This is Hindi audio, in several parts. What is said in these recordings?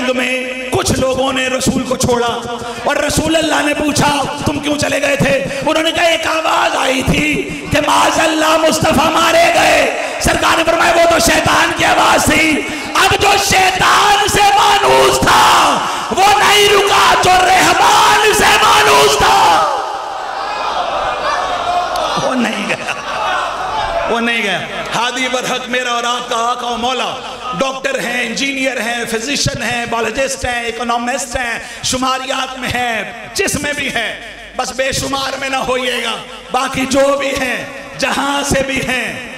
जंग में कुछ लोगों ने रसूल को छोड़ा और रसूल अल्लाह ने पूछा, तुम क्यों चले गए थे? उन्होंने कहा, एक आवाज़ आई थी कि माजल्ला मुस्तफ़ा मारे गए। सरकार ने फरमाया, वो तो शैतान की आवाज़ थी। अब जो शैतान से मानूस था, वो नहीं रुका जो रहमान से मानूस था। वो नहीं गया। वो नहीं गया। हादी बरहक मेरा और आपका आका और मौला। डॉक्टर हैं, इंजीनियर हैं, फिजिशियन हैं, बायोलॉजिस्ट हैं, इकोनॉमिस्ट हैं, शुमारियात में हैं जिसमें भी हैं। बस बेशुमार में ना होइएगा। बाकी जो भी हैं, जहाँ से भी हैं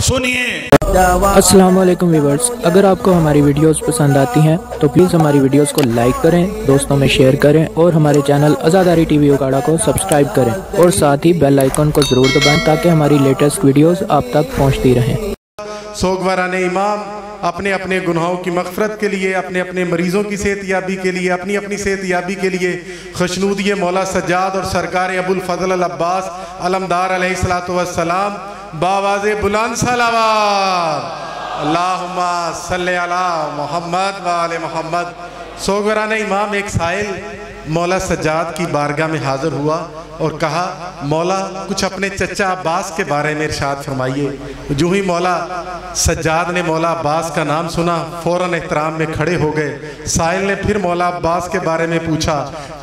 सुनिए। अस्सलाम वालेकुम व्यूवर्स अगर आपको हमारी वीडियोस पसंद आती हैं तो प्लीज़ हमारी वीडियोस को लाइक करें दोस्तों में शेयर करें और हमारे चैनल आज़ादारी टीवी उकाड़ा को सब्सक्राइब करें और साथ ही बेल आइकन को ज़रूर दबाएँ ताकि हमारी लेटेस्ट वीडियोस आप तक पहुँचती रहें। सोगवारान इमाम अपने अपने गुनाहों की मगफरत के लिए अपने अपने मरीज़ों की सेहत याबी के लिए अपनी अपनी सेहत याबी के लिए खुशनूदी मौला सज्जाद और सरकार अबुल फजल अब्बास अलमदार सलाम बावाज बुलंद सलावाद अल्लाहुम्मा सल्ले अला मोहम्मद वाले मोहम्मद। सोगरान इमाम एक साइल मौला सज्जाद की बारगाह में हाज़िर हुआ और कहा, मौला, कुछ अपने चचा अब्बास के बारे में इरशाद फरमाइए। जो ही मौला सज्जाद ने मौला अब्बास का नाम सुना, फ़ौरन एहतराम में खड़े हो गए। साहिल ने फिर मौला अब्बास के बारे में पूछा,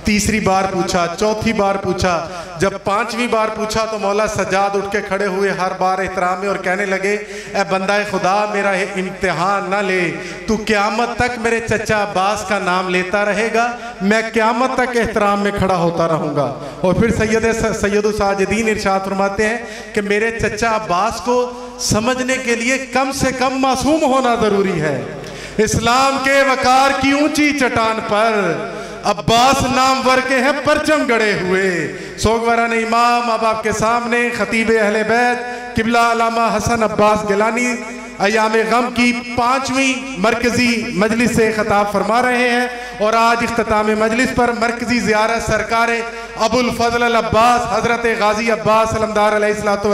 तीसरी बार पूछा, चौथी बार पूछा जब पांचवी बार पूछा तो मौला सज्जाद उठ के खड़े हुए हर बार एहतराम और कहने लगे, ए बंदा खुदा, मेरा इम्तिहान ना ले। तू क़्यामत तक मेरे चचा अब्बास का नाम लेता रहेगा, मैं क़्यामत तक एहतराम में खड़ा होता रहूँगा। और फिर सैयद सैयद साजदीन इरशाद फरमाते हैं कि मेरे चचा अब्बास को समझने के लिए कम से कम मासूम होना ज़रूरी है। इस्लाम के वकार की ऊँची चट्टान पर अब्बास नाम वर के हैं, परचम गड़े हुए। सोगवरान इमाम अब आपके सामने, खतीब अहले बैत, किबला अलामा हसन अब्बास गिलानी, अयाम गम की पांचवी मरकजी मजलिस से खताब फरमा रहे हैं और आज अख्ताम मजलिस पर मरकजी ज़ियारत सरकार अबुल फजल अब्बास, हज़रत गाजी अब्बास अलमदार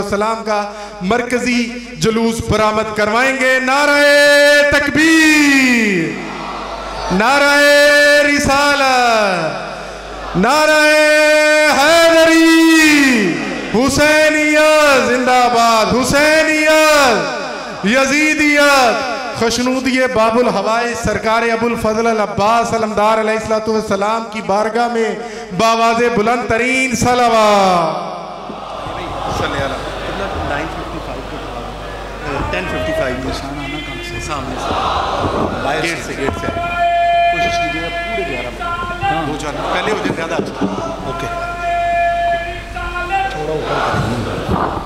सलाम का मरकजी जुलूस बरामद करवाएँगे। नारे तकबीर। नाराय रिसाला। नाराय हैदरी। हुसैनिया जिंदाबाद। हुसैनिया यजीदियत खुशनूदी बाबुल हवाई सरकार अबुल फजल अब्बास अलमदार सलाम की बारगाह में बावाज बुलंद तरीन सलवा सामने से। गेट से। चार पहले हो जाए ज़्यादा अच्छा ओके। थोड़ा ऊपर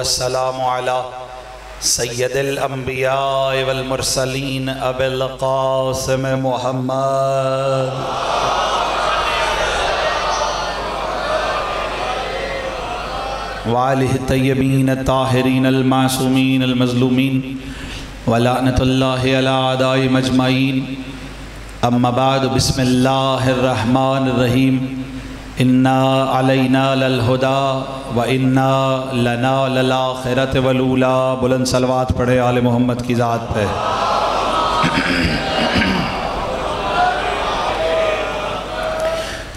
सलातो वस्सलाम अला सैयदुल वल मुरसलीन अबुल कासिम मोहम्मद वालिह तय्यबीन ताहिरीन अलमासूमीन अलमज़लूमीन वलानतुल्लाहि मजमाइन अम्माबाद बसमीम इन्ना अलैना ललहुदा व इन्ना लना लला खैरत वलूला, बुलंद सलवात पढ़े आल मोहम्मद की ज़ात पे।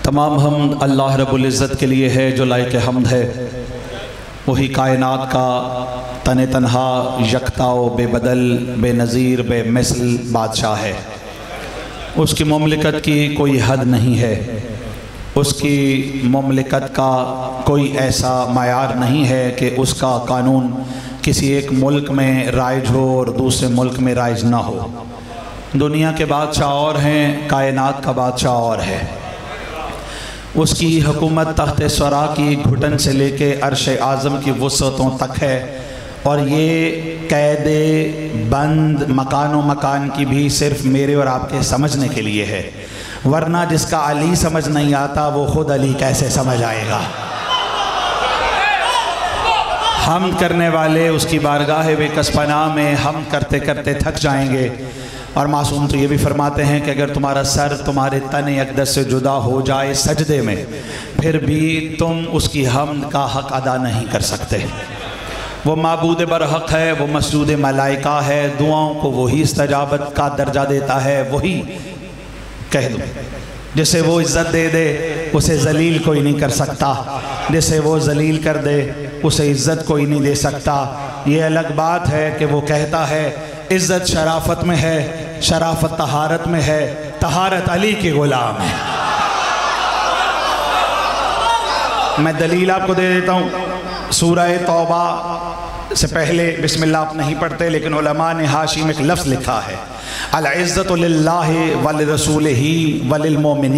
तमाम हम अल्लाह रबुल्ज़त के लिए है जो लायक हमद है। वही कायनात का तन तनहा, यकताओ, बेबदल, बेनज़ीर, बेमिसल बादशाह है। उसकी ममलिकत की कोई हद नहीं है। उसकी ममलिकत का कोई ऐसा मैार नहीं है कि उसका कानून किसी एक मुल्क में राइज हो और दूसरे मुल्क में राइज ना हो। दुनिया के बादशाह और हैं, कायनात का बादशाह और है। उसकी हुकूमत तख्त स्वरा की घुटन से लेके अरश आज़म की वसतों तक है और ये कैद बंद मकान मकान की भी सिर्फ़ मेरे और आपके समझने के लिए है। वरना जिसका अली समझ नहीं आता, वो ख़ुद अली कैसे समझ आएगा? हम करने वाले उसकी बारगाह बेकसपना में हम करते करते थक जाएँगे। और मासूम तो ये भी फरमाते हैं कि अगर तुम्हारा सर तुम्हारे तन अकदस से जुदा हो जाए सजदे में, फिर भी तुम उसकी हम का हक अदा नहीं कर सकते। वो मबूद बरहक है, वो मसूद मलाइका है, दुआओं को वही इस्तजाबत का दर्जा देता है, वही कह दो। जिसे वो इज़्ज़त दे दे, उसे जलील कोई नहीं कर सकता। जिसे वो जलील कर दे, उसे इज़्ज़त कोई नहीं दे सकता। ये अलग बात है कि वो कहता है, इज़्ज़त शराफत में है, शराफत तहारत में है, तहारत अली के ग़ुलाम है। मैं दलील आपको दे देता हूँ। सूरह तौबा से पहले बिस्मिल्लाह आप नहीं पढ़ते, लेकिन उलमा ने हाशी में एक लफ्ज़ लिखा है। अल्ज़त वल रसूल ही वलमिन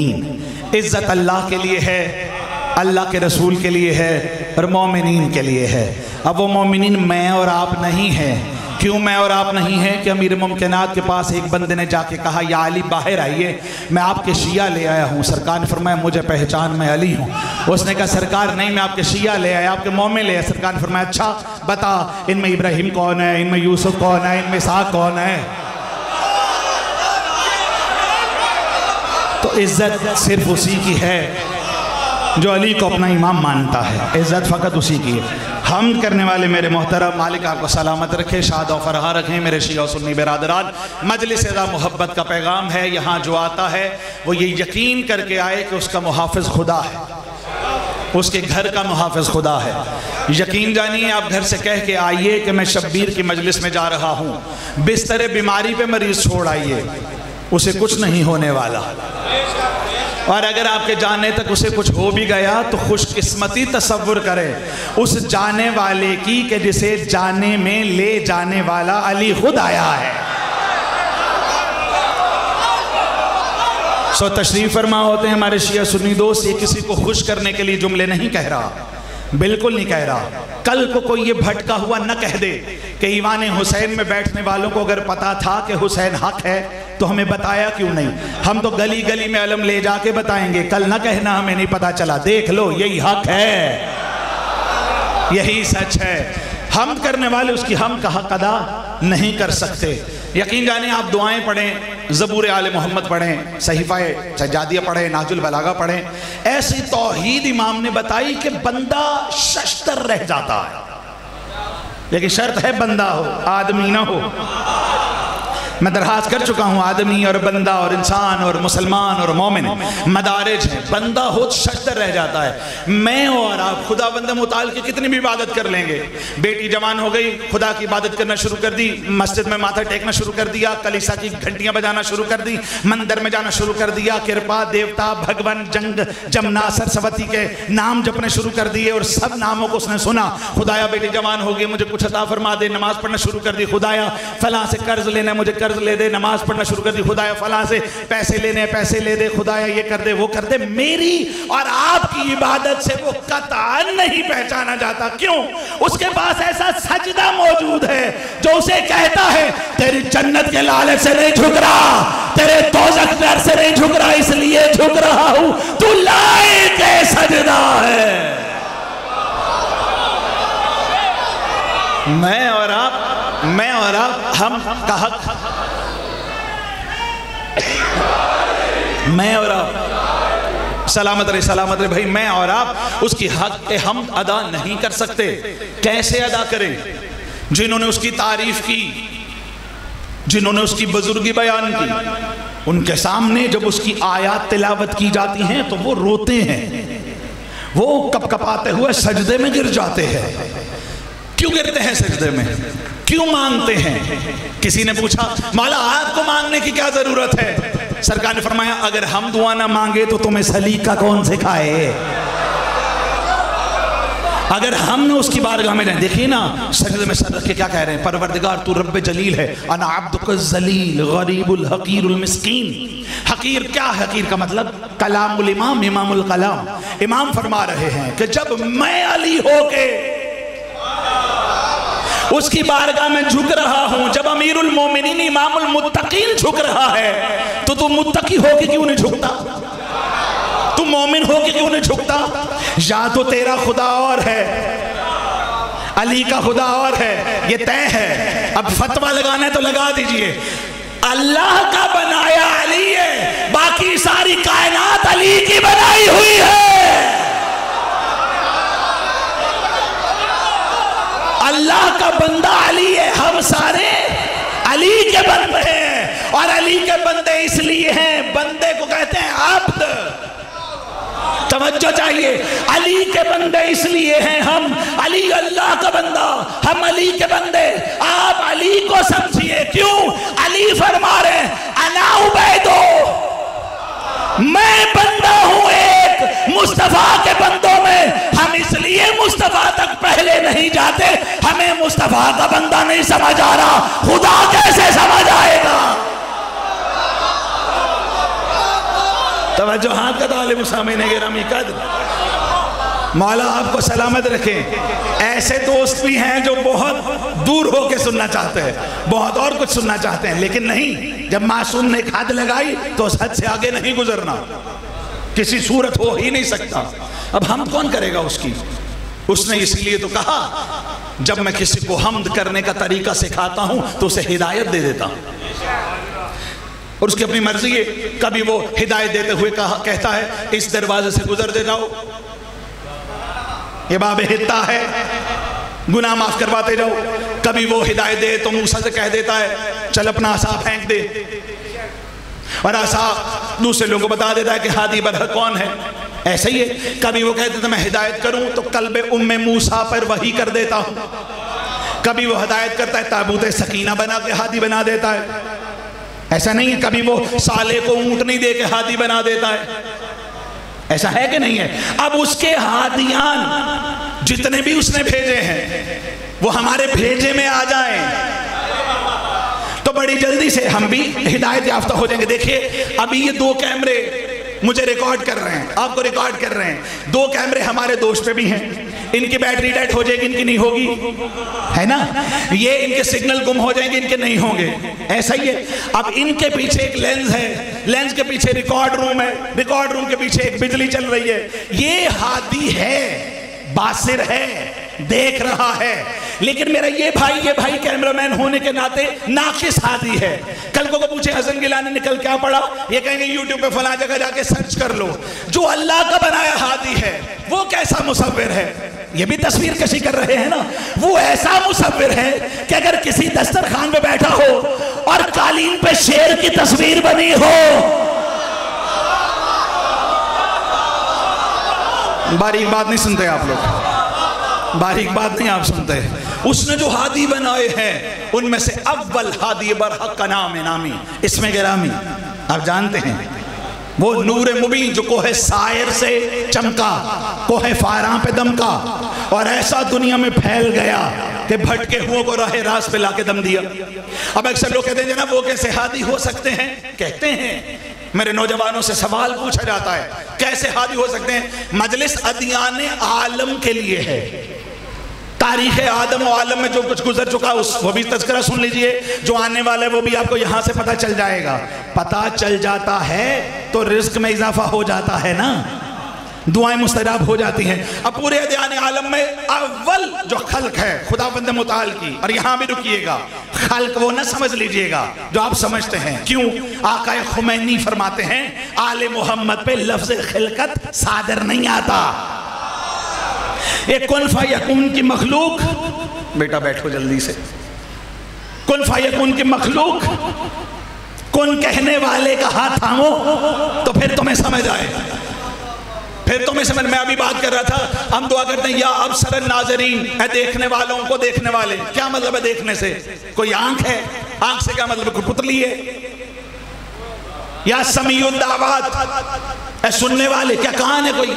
इज़्ज़त अल्लाह के लिए है, अल्लाह के रसूल के लिए है और मोमिन के लिए है। अब वो मोमिन मैं और आप नहीं हैं। क्यों मैं और आप नहीं हैं कि अमीर मुमकिनात के पास एक बंदे ने जाके कहा, या अली, बाहर आइए, मैं आपके शिया ले आया हूँ। सरकार ने फरमाया, मुझे पहचान, मैं अली हूँ। उसने कहा, सरकार नहीं, मैं आपके शिया ले आया, आपके मोमे ले आया। सरकार ने फरमाया अच्छा बता, इनमें इब्राहिम कौन है, इनमें यूसुफ कौन है, इनमें साग कौन है? तो इज़्ज़त सिर्फ़ उसी की है जो अली को अपना इमाम मानता है। इज़्ज़त फ़कत उसी की है। हम करने वाले मेरे मोहतरम मालिक, आपको सलामत रखे, शाद और फरहा रखें, मेरे शिया सुन्नी बरदरान। मजलिस मोहब्बत का पैगाम है, यहाँ जो आता है, वो ये यकीन करके आए कि उसका मुहाफ़ खुदा है। उसके घर का मुहाफ़ खुदा है। यकीन जानिए, आप घर से कह के आइए कि मैं शब्बीर की मजलिस में जा रहा हूँ। बिस्तर बीमारी पे मरीज़ छोड़ आइए। उसे कुछ नहीं होने वाला। और अगर आपके जाने तक उसे कुछ हो भी गया तो खुशकिस्मती तस्वुर करें। उस जाने वाले की कि जिसे जाने में ले जाने वाला अली खुद आया है। सो तशरीफ़ फरमा होते हैं हमारे शिया सुन्नी दोस्त, ये किसी को खुश करने के लिए जुमले नहीं कह रहा। बिल्कुल नहीं कह रहा। कल को कोई ये भटका हुआ न कह दे कि ईवान हुसैन में बैठने वालों को अगर पता था कि हुसैन हक है तो हमें बताया क्यों नहीं? हम तो गली गली में अलम ले जाके बताएँगे। कल ना कहना हमें नहीं पता चला। देख लो, यही हक है। यही सच है। हम करने वाले उसकी हम का हक अदा नहीं कर सकते। यकीन जाने आप दुआएँ पढ़ें, ज़बूर आल मोहम्मद पढ़ें, सहीफ़ा सजादिया पढ़ें, नाजुल बलागा पढ़ें। ऐसी तोहीद इमाम ने बताई कि बंदा शस्तर रह जाता है। लेकिन शर्त है बंदा हो, आदमी ना हो। मैं दरखास्त कर चुका हूँ, आदमी और बंदा और इंसान और मुसलमान और मोमिन। मदारज है, बंदा हो शस्त्र रह जाता है। मैं और आप खुदा बंद मुताल की कितनी भी इबादत कर लेंगे। बेटी जवान हो गई, खुदा की इबादत करना शुरू कर दी, मस्जिद में माथा टेकना शुरू कर दिया, कलिसा की घंटियाँ बजाना शुरू कर दी, मंदिर में जाना शुरू कर दिया, कृपा, देवता, भगवान, जंग, जमुना, सरस्वती के नाम जपने शुरू कर दिए और सब नामों को उसने सुना। खुदाया बेटी जवान हो गई, मुझे कुछ अता फरमा दे, नमाज़ पढ़ना शुरू कर दी, खुदाया, फला से कर्ज लेना मुझे कर्ज ले दे, नमाज़ पढ़ना शुरू कर दी, खुदाया फला से, पैसे लेने पैसे ले दे, खुदाया ये कर दे, वो कर दे, मेरी और आपकी इबादत से वो कता नहीं पहचाना जाता। क्यों? उसके पास ऐसा सजदा मौजूद है, जो उसे कहता है, तेरी जन्नत के लालच से नहीं झुक रहा, तेरे दोजख डर से नहीं झुक रहा, इसलिए झुक रहा हूँ, तू लायक सजदा है। मैं और आप मैं और आप, हम का हक मैं और आप। सलामत रहे सलामत रहे। भाई, मैं और आप, उसकी हक हम अदा नहीं कर सकते। कैसे अदा करें? जिन्होंने उसकी तारीफ़ की, जिन्होंने उसकी बुजुर्गी बयान की, उनके सामने जब उसकी आयात तिलावत की जाती हैं तो वो रोते हैं। वो कप कपाते हुए सजदे में गिर जाते हैं। क्यों गिरते हैं सजदे में? क्यों मांगते हैं? किसी ने पूछा, माला, आपको मांगने की क्या ज़रूरत है? सरकार ने फरमाया, अगर हम दुआ ना मांगे तो तुम्हें सलीका कौन सिखाए? अगर हमने उसकी बारगाह में देखिए ना सजदे में सर रख के क्या कह रहे हैं? परवरदिगार, तू रब जलील है। अना जलील, गरीबुल हकीरुल मिस्कीन। हकीर, क्या हकीर का मतलब? कलामुल इमाम, इमामुल कलाम। इमाम फरमा रहे हैं कि जब मैं अली होके उसकी बारगाह में झुक रहा हूँ। जब अमीरुल मोमिनीन इमामुल मुत्तकीन झुक रहा है तो तू मुत्तकी होके क्यों नहीं झुकता? तू मोमिन होके क्यों नहीं झुकता? या तो तेरा खुदा और है, अली का खुदा और है, ये तय है। अब फतवा लगाना तो लगा दीजिए। अल्लाह का बनाया अली है, बाकी सारी कायनात अली की बनाई हुई है। अल्लाह का बंदा अली है, हम सारे अली के बंदे हैं। और अली के बंदे इसलिए हैं, बंदे को कहते हैं आब्द। तवज्जो चाहिए, अली के बंदे इसलिए हैं हम, अली अल्लाह का बंदा, हम अली के बंदे। आप अली को समझिए, क्यों? अली फरमा रहे अना उबैदो, मैं बंदा हूँ एक, मुस्तफ़ा के बंदों में। हम इसलिए मुस्तफ़ा तक पहले नहीं जाते मुस्तफ़ा का बंदा नहीं समझ आ रहा। खुदा कैसे समझ आएगा? तवज्जो, हाथ का तालिब सामिन गिरामी कद मौला आपको सलामत रखे। ऐसे दोस्त भी हैं जो बहुत दूर होके सुनना चाहते हैं, बहुत और कुछ सुनना चाहते हैं, लेकिन नहीं, जब मासूम ने खाद लगाई तो उस हद से आगे नहीं गुजरना। किसी सूरत हो ही नहीं सकता। अब हम कौन करेगा उसकी? उसने इसलिए तो कहा जब मैं किसी को हमद करने का तरीका सिखाता हूँ तो उसे हिदायत दे देता हूँ। और उसकी अपनी मर्ज़ी है, कभी वो हिदायत देते हुए कहा कहता है, इस दरवाजे से गुजर दे जाओ। ये बाब हिता है। गुनाह माफ़ करवाते जाओ। कभी वो हिदायत दे तो मूसा से कह देता है, चल अपना आसा फेंक दे। और आसा दूसरे लोगों को बता देता है कि हादी बरह कौन है? ऐसा ही है। कभी वो कहते थे, मैं हिदायत करूँ तो कल्बे उम्मे मूसा पर वही कर देता हूँ। कभी वो हिदायत करता है, ताबूत सकीना बना के हादी बना देता है। ऐसा नहीं है, कभी वो साले को ऊँट नहीं दे के हादी बना देता है। ऐसा है कि नहीं है? अब उसके हादियान जितने भी उसने भेजे हैं, वो हमारे भेजे में आ जाएँ। तो बड़ी जल्दी से हम भी हिदायत याफ्ता हो जाएँगे। देखिए, अभी ये दो कैमरे मुझे रिकॉर्ड कर रहे हैं। आपको रिकॉर्ड कर रहे हैं। दो कैमरे हमारे दोस्त पे भी हैं। इनकी बैटरी डेड हो जाएगी, इनकी नहीं होगी। है ना? ये इनके सिग्नल गुम हो जाएँगे, इनके नहीं होंगे। ऐसा ही है। अब इनके पीछे एक लेंस है। लेंस के पीछे रिकॉर्ड रूम है। रिकॉर्ड रूम के पीछे एक बिजली चल रही है। ये हादी है। बासिर है। देख रहा है। लेकिन मेरा ये भाई ये भाई कैमरामैन होने के नाते नाकिस हादी है। कल को, पूछे हसन गिलानी ने कल क्या पढ़ा? ये कहेंगे यूट्यूब पे फला जगह जाके सर्च कर लो। जो अल्लाह का बनाया हादी है वो कैसा मुसविर है? ये भी तस्वीर कशी कर रहे हैं ना? वो ऐसा मुसविर है कि अगर किसी दस्तरखान पे बैठा हो और कालीन पे शेर की तस्वीर बनी हो। बारीक बात नहीं सुनते आप लोग। बारीक बात नहीं आप सुनते। उसने जो हादी बनाए हैं, उनमें से अव्वल हादी बरहक का नाम है नामी। इसमें गिरामी। आप जानते हैं? वो नूर मुबीन जो कोहे सायर से चमका, कोहे फारा पे दमका, और ऐसा दुनिया में फैल गया कि भटके हुओं को राह रास पे लाके दम दिया। अब अक्सर लोग कहते हैं ना वो कैसे हादी हो सकते हैं? कहते हैं। मेरे नौजवानों से सवाल पूछा जाता है, कैसे हादी हो सकते हैं? मजलिस अदियान आलम के लिए है। तारीख आदम आलम में जो कुछ गुजर चुका उस, वो भी तस्करा सुन लीजिए। जो आने वाला है, वो भी आपको यहाँ से पता चल जाएगा। पता चल जाता है तो रिस्क में इजाफा हो जाता है ना? दुआएँ मुस्तराब हो जाती हैं। अब पूरे अदयान आलम में अव्वल जो खल्क है खुदा बंद मुताल की, और यहाँ भी रुकिएगा। खल्क वो ना समझ लीजिएगा, जो आप समझते हैं। क्यों? आकाए खुमैनी फरमाते हैं, आले मोहम्मद पे लफ्ज खिलकत सादर नहीं आता। एक कुनफा यकून की मखलूक? बेटा बैठो जल्दी से। कौन फायकुन की मखलूक? कौन कहने वाले का हाथ थामो तो फिर तुम्हें समझ आए। फिर तुम्हें समझ, मैं अभी बात कर रहा था, हम दुआ करते हैं, या अब सरन नाजरीन है देखने वालों को देखने वाले। क्या मतलब है देखने से? कोई आँख है? आँख से क्या मतलब कोई पुतली है? या समीउद्दावात? सुनने वाले, क्या कान है कोई?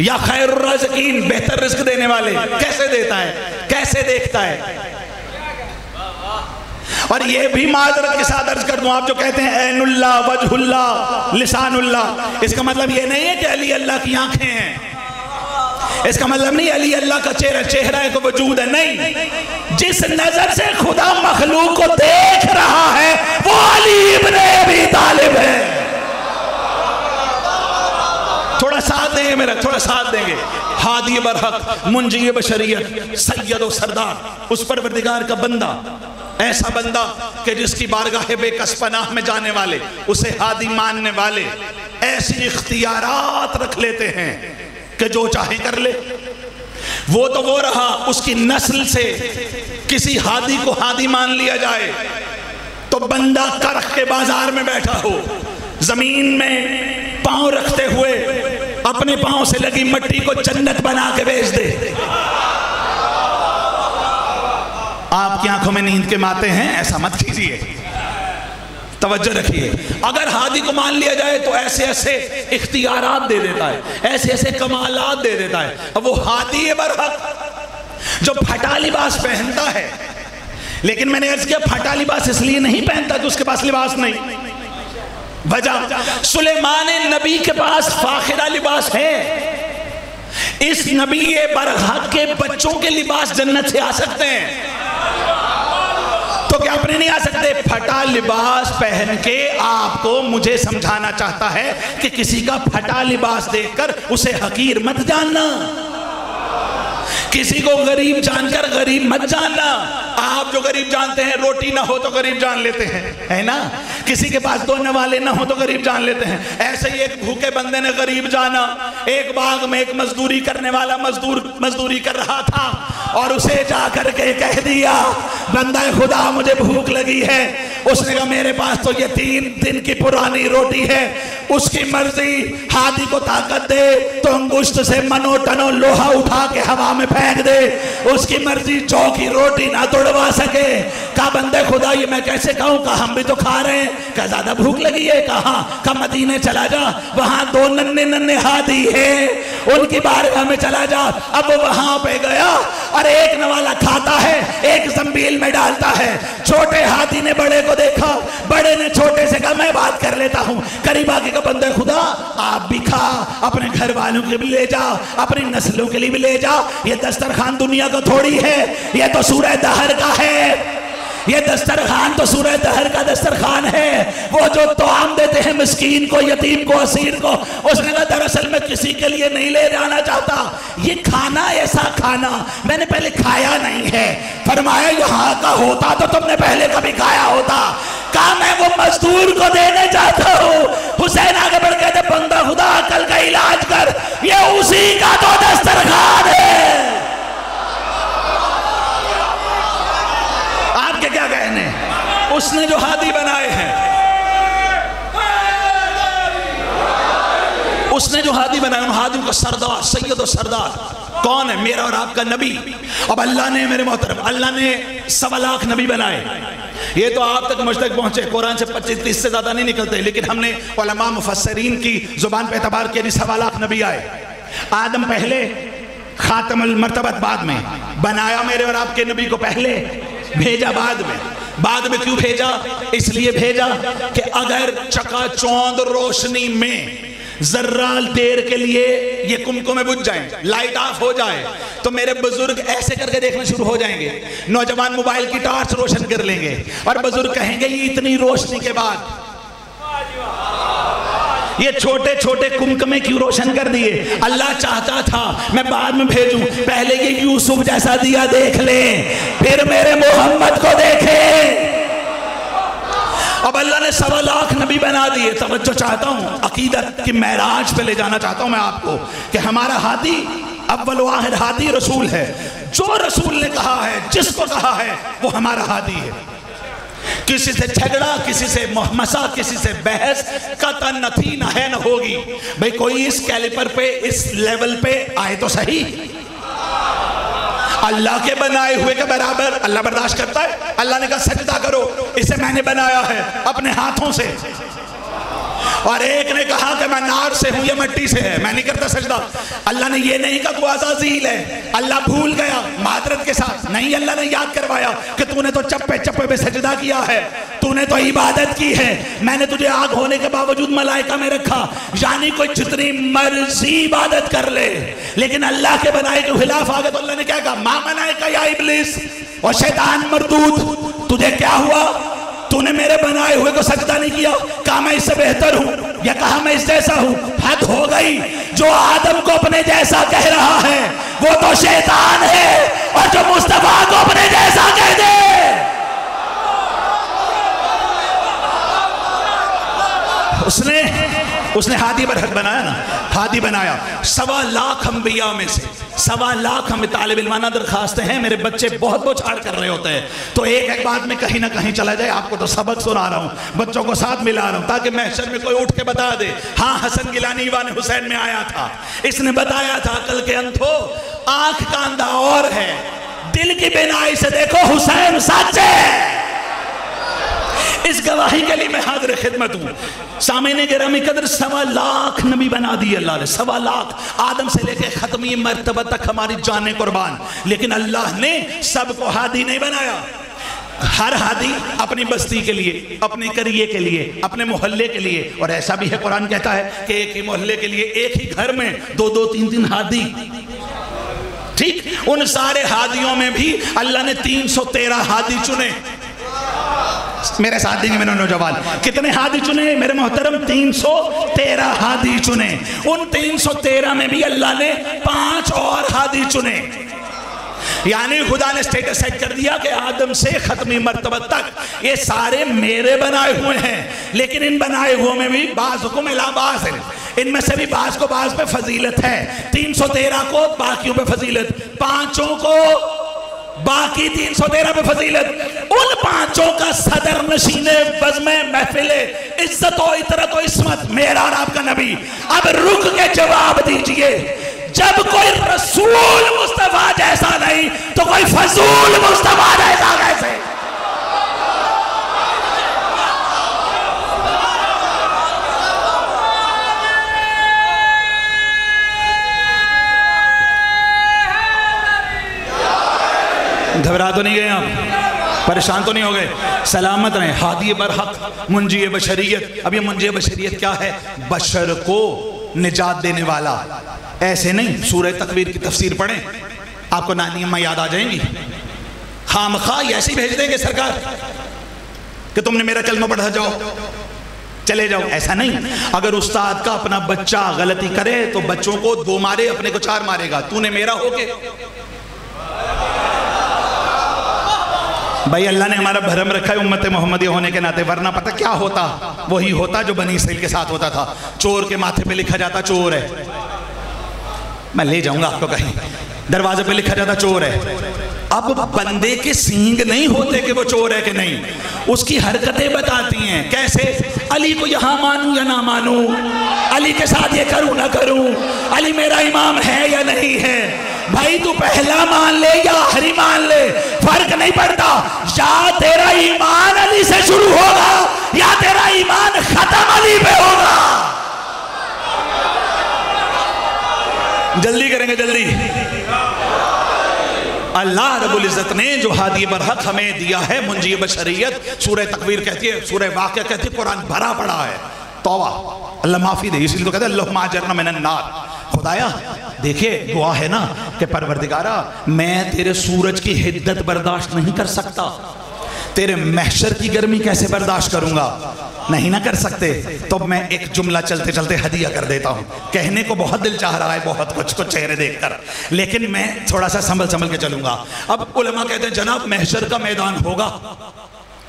या खैर राजकीन, बेहतर रिस्क देने वाले, कैसे देता है, कैसे देखता है? और ये भी माजरत के साथ अर्ज़ कर दूँ, आप जो कहते हैं वजहुल्ला लिसानुल्ला इसका मतलब ये नहीं है कि अली अल्लाह की आँखें हैं। इसका मतलब नहीं, अली अल्लाह का चेहरा चेहरा एक वजूद है, नहीं। जिस नज़र से खुदा मखलूक को देख रहा है, वो अली इब्ने अबी तालिब है। साथ देंगे मेरा, थोड़ा साथ देंगे। हादी बरहक मुंजी बशरियत सैयद व सरदार, उस पर का बंदा, ऐसा बंदा कि जिसकी बारगाह बेकस पनाह में जाने वाले, उसे हादी मानने वाले, ऐसी इख्तियारात रख लेते हैं कि जो चाहे कर ले। वो तो वो रहा, उसकी नस्ल से किसी हादी को हादी मान लिया जाए तो बंदा करख के बाज़ार में बैठा हो, ज़मीन में पाँव रखते हुए अपने पाँव से लगी मट्टी को जन्नत बना के बेच दे। आपकी आँखों में नींद के माते हैं, ऐसा मत कीजिए। तवज्जो रखिए। अगर हादी को मान लिया जाए तो ऐसे ऐसे इख्तियार दे देता है, ऐसे ऐसे कमालात दे देता है। अब वो हादी है बरहक, जो फटा लिबास पहनता है। लेकिन मैंने अर्ज़ किया फटा लिबास इसलिए नहीं पहनता कि उसके पास लिबास नहीं। वजह, सुलेमान नबी के पास फाखिरा लिबास है। इस नबी बरहक के बच्चों के लिबास जन्नत से आ सकते हैं। तो क्या अपने नहीं आ सकते? फटा लिबास पहन के आपको मुझे समझाना चाहता है कि किसी का फटा लिबास देखकर उसे हकीर मत जानना। किसी को गरीब जानकर गरीब मत जानना। आप जो गरीब जानते हैं, रोटी ना हो तो गरीब जान लेते हैं, है ना? किसी के पास दो वाले ना हो तो गरीब जान लेते हैं। ऐसे ही एक भूखे बंदे ने गरीब जाना, एक बाग में एक मजदूरी करने वाला मजदूर, मजदूरी कर रहा था, और उसे जा करके कह दिया, बंदा खुदा, मुझे भूख लगी है। उसने कहा, मेरे पास तो ये तीन दिन की पुरानी रोटी है, उसकी मर्ज़ी, हाथी को ताकत दे तो अंगुष्ट से मनो टनो लोहा उठा के हवा में फेंक दे, उसकी मर्ज़ी, चौकी रोटी ना तोड़वा सके। का बंदे खुदा ये मैं कैसे कहूँ? का हम भी तो खा रहे हैं। का ज़्यादा भूख लगी है। कहा का मदीने चला जा, वहाँ दो नन्हे नन्हे हाथी है। उनकी बारगाह में चला जा। अब वहाँ पे गया और एक नवाला खाता है, एक जम्बील में डालता है। छोटे हाथी ने बड़े को देखा। बड़े ने छोटे से कहा, मैं बात कर लेता हूँ। करीब आगे का बंदे खुदा, आप भी खा, अपने घर वालों के भी ले जा, अपनी नस्लों के लिए भी ले जा। ये दस्तरखान दुनिया का थोड़ी है, ये तो सूरह दहर का है, ये दस्तरखान तो सूरह दहर का दस्तरखान है। वो जो तो आम देते हैं मिस्कीन को, यतीम को, असीर को, उसने कहा, दरअसल मैं किसी के लिए नहीं ले जाना चाहता। ये खाना, ऐसा खाना मैंने पहले खाया नहीं है। फरमाया, यहाँ का होता तो तुमने पहले कभी खाया होता। कहा, मैं वो मजदूर को देने चाहता हूँ। हुसैन आगे बढ़ कहते बंदा खुदा कल का इलाज कर। ये उसी का तो दस्तरखान है। उसने जो हादी बनाए हैं। उसने जो हादी बनाए, उन का सरदार, सैयद और सरदार, कौन है? मेरा और आपका नबी। अब अल्लाह ने मेरे मोहतरम, अल्लाह ने सवा लाख नबी बनाए। ये तो आप तक मुझ तक पहुँचे, कुरान से पच्चीस, तीस से ज़्यादा नहीं निकलते, लेकिन हमने मुफसरीन की ज़ुबान पे एतबार किया सवा लाख नबी आए। आदम पहले, खातमुल मरतबत बाद में। बनाया मेरे और आपके नबी को पहले, भेजा बाद में। बाद में क्यों भेजा? इसलिए भेजा कि अगर चका चकाचौंध रोशनी में जर्रा देर के लिए ये कुमकुम में बुझ जाए लाइट ऑफ़ हो जाए तो मेरे बुज़ुर्ग ऐसे करके देखना शुरू हो जाएँगे। नौजवान मोबाइल की टॉर्च रोशन कर लेंगे और बुज़ुर्ग कहेंगे, ये इतनी रोशनी के बाद ये छोटे छोटे कुमकमे क्यों रोशन कर दिए? अल्लाह चाहता था मैं बाद में भेजूं। पहले ये यूसुफ जैसा दिया देख ले, फिर मेरे मोहम्मद को देखे। अब अल्लाह ने सवा लाख नबी बना दिए। तवज्जो चाहता हूँ, अकीदत की महराज पे ले जाना चाहता हूँ मैं आपको कि हमारा हाथी, अव्वल वाहिद हादी रसूल है। जो रसूल ने कहा है, जिसको कहा है, वो हमारा हादी है। किसी से झगड़ा, किसी से मसा, किसी से बहस का नथी थी न है, न होगी। भाई, कोई इस कैलिपर पे, इस लेवल पे आए तो सही। अल्लाह के बनाए हुए के बराबर अल्लाह बर्दाश्त करता है। अल्लाह ने कहा, सजदा करो। इसे मैंने बनाया है अपने हाथों से। और एक ने कहा कि मैं नार से हूँ या मिट्टी से है, मैं नहीं करता सजदा। अल्लाह ने ये नहीं कहा आजाजील है। अल्लाह भूल गया मादरत के साथ। नहीं, अल्लाह ने याद करवाया कि तूने तो चप्पे चप्पे पे सजदा किया है, तूने तो इबादत की है। मैंने तुझे आग होने के बावजूद मलाइका में रखा, यानी कोई जितनी मर्ज़ी इबादत कर ले। लेकिन अल्लाह के बनाए के खिलाफ आ गए तो अल्लाह ने क्या कहा? माँ बनाए का या इबलिस? और शैतान मरदूत, तुझे क्या हुआ? तूने मेरे बनाए हुए को सजदा नहीं किया। कहा, मैं इससे बेहतर हूँ। या कहा, मैं इस जैसा हूँ। हद हो गई। जो आदम को अपने जैसा कह रहा है, वो तो शैतान है। और जो मुस्तफ़ा को अपने जैसा कह दे। उसने उसने हादी बरहत बनाया ना हादी बनाया। सवा लाख अंबिया में से, सवा लाख हमें तालब इलमाना दरखास्त हैं, मेरे बच्चे बहुत बोछाड़ कर रहे होते हैं। तो एक एक बात में कहीं ना कहीं चला जाए, आपको तो सबक सुना रहा हूँ, बच्चों को साथ मिला रहा हूँ, ताकि महशर में कोई उठ के बता दे हाँ हसन गिलानी वान हुसैन में आया था। इसने बताया था कल के अंत हो, आँख का अंधा और है, दिल की बिनाई से देखो हुसैन सच्चे इस गवाही के लिए मैं हाजिर खिदमत हूँ। सामने गिरामी कदर सवा लाख नबी बना दिए अल्लाह ने। सवा लाख। आदम से लेके खत्मी मरतबा तक हमारी जाने कुर्बान। लेकिन अल्लाह ने सबको हादी नहीं बनाया। हर हादी अपनी बस्ती के लिए, अपने करिए के लिए, अपने मोहल्ले के लिए। और ऐसा भी है, कुरान कहता है कि एक ही मोहल्ले के लिए, एक ही घर में दो दो, तीन तीन हादी। ठीक? उन सारे हादियों में भी अल्लाह ने 313 हादी चुने। मेरे साथ देंगे मेरे नौजवान। कितने हादी चुने मेरे मोहतरम? 313 हादी चुने। उन 313 में भी अल्लाह ने पाँच और हादी चुने। यानी खुदा ने स्टेटस सेट कर दिया कि आदम से खत्मी मरतबा तक ये सारे मेरे बनाए हुए हैं। लेकिन इन बनाए हुए में भी बाज हुक्म इलाबाज है। इनमें से भी बाज को बाज पे फजीलत है। 313 को बाकियों पे फजीलत। पाँचों को बाकी तीन सौ तेरह में फजीलत। उन पाँचों का सदर नशीने बजमे महफिले, इज़्ज़त इतरत इसमत, मेरा और आपका नबी। अब रुक के जवाब दीजिए, जब कोई रसूल मुस्तफ़ा जैसा नहीं तो कोई फजूल मुस्तफ़ा जैसा कैसे? घबरा तो नहीं गए आप। परेशान तो नहीं हो गए। सलामत रहे। हादी बरहक, मुंजी बशरियत। अब ये मुंजी बशरियत क्या है? बशर को निजात देने वाला। ऐसे नहीं, सूरह तकवीर की तफसीर पढ़े। आपको नानी अम्मा याद आ जाएँगी। खाम खा ऐसे ही भेज देंगे सरकार कि तुमने मेरा कलमा पढ़ा, जाओ। चले जाओ। ऐसा नहीं। अगर उस्ताद का अपना बच्चा गलती करे तो बच्चों को दो मारे, अपने को चार मारेगा। तूने मेरा हो होके भाई, अल्लाह ने हमारा भरम रखा है उम्मत मोहम्मदी होने के नाते, वरना पता क्या होता? वही होता जो बनी इसराइल के साथ होता था। चोर के माथे पे लिखा जाता चोर है। मैं ले जाऊँगा आपको कहीं। दरवाजे पे लिखा जाता चोर है। अब बंदे के सींग नहीं होते कि वो चोर है कि नहीं। उसकी हरकतें बताती हैं। कैसे? अली को यहाँ मानू या ना मानू? अली के साथ ये करूँ ना करूँ? अली मेरा इमाम है या नहीं है? भाई तू पहला मान ले या हरी मान ले? फ़र्क नहीं पड़ता। या तेरा ईमान अली से शुरू होगा, या तेरा ईमान खत्म अली पे होगा। जल्दी करेंगे, जल्दी। अल्लाह रब्बुल इज़्ज़त ने जो हादी बरहक हमें दिया है मुंजी बशरियत सूरह तकवीर कहती है, सूरह वाक़ कहती है, कुरान भरा पड़ा है। तौबा। अल्लाह माफ़ी दे, इसलिए तो कहते अल्लाह माजरना मिनन नार। खुदाया, देखिए, दुआ है ना कि परवरदिगारा, मैं तेरे सूरज की हिद्दत बर्दाश्त नहीं कर सकता। तेरे महशर की गर्मी कैसे बर्दाश्त करूँगा? नहीं ना कर सकते। तो मैं एक जुमला चलते चलते हदिया कर देता हूँ। कहने को बहुत दिल चाह रहा है, बहुत कुछ कुछ चेहरे देखकर। लेकिन मैं थोड़ा सा संभल संभल के चलूँगा। अब उलमा कहते हैं, जनाब, महशर का मैदान होगा।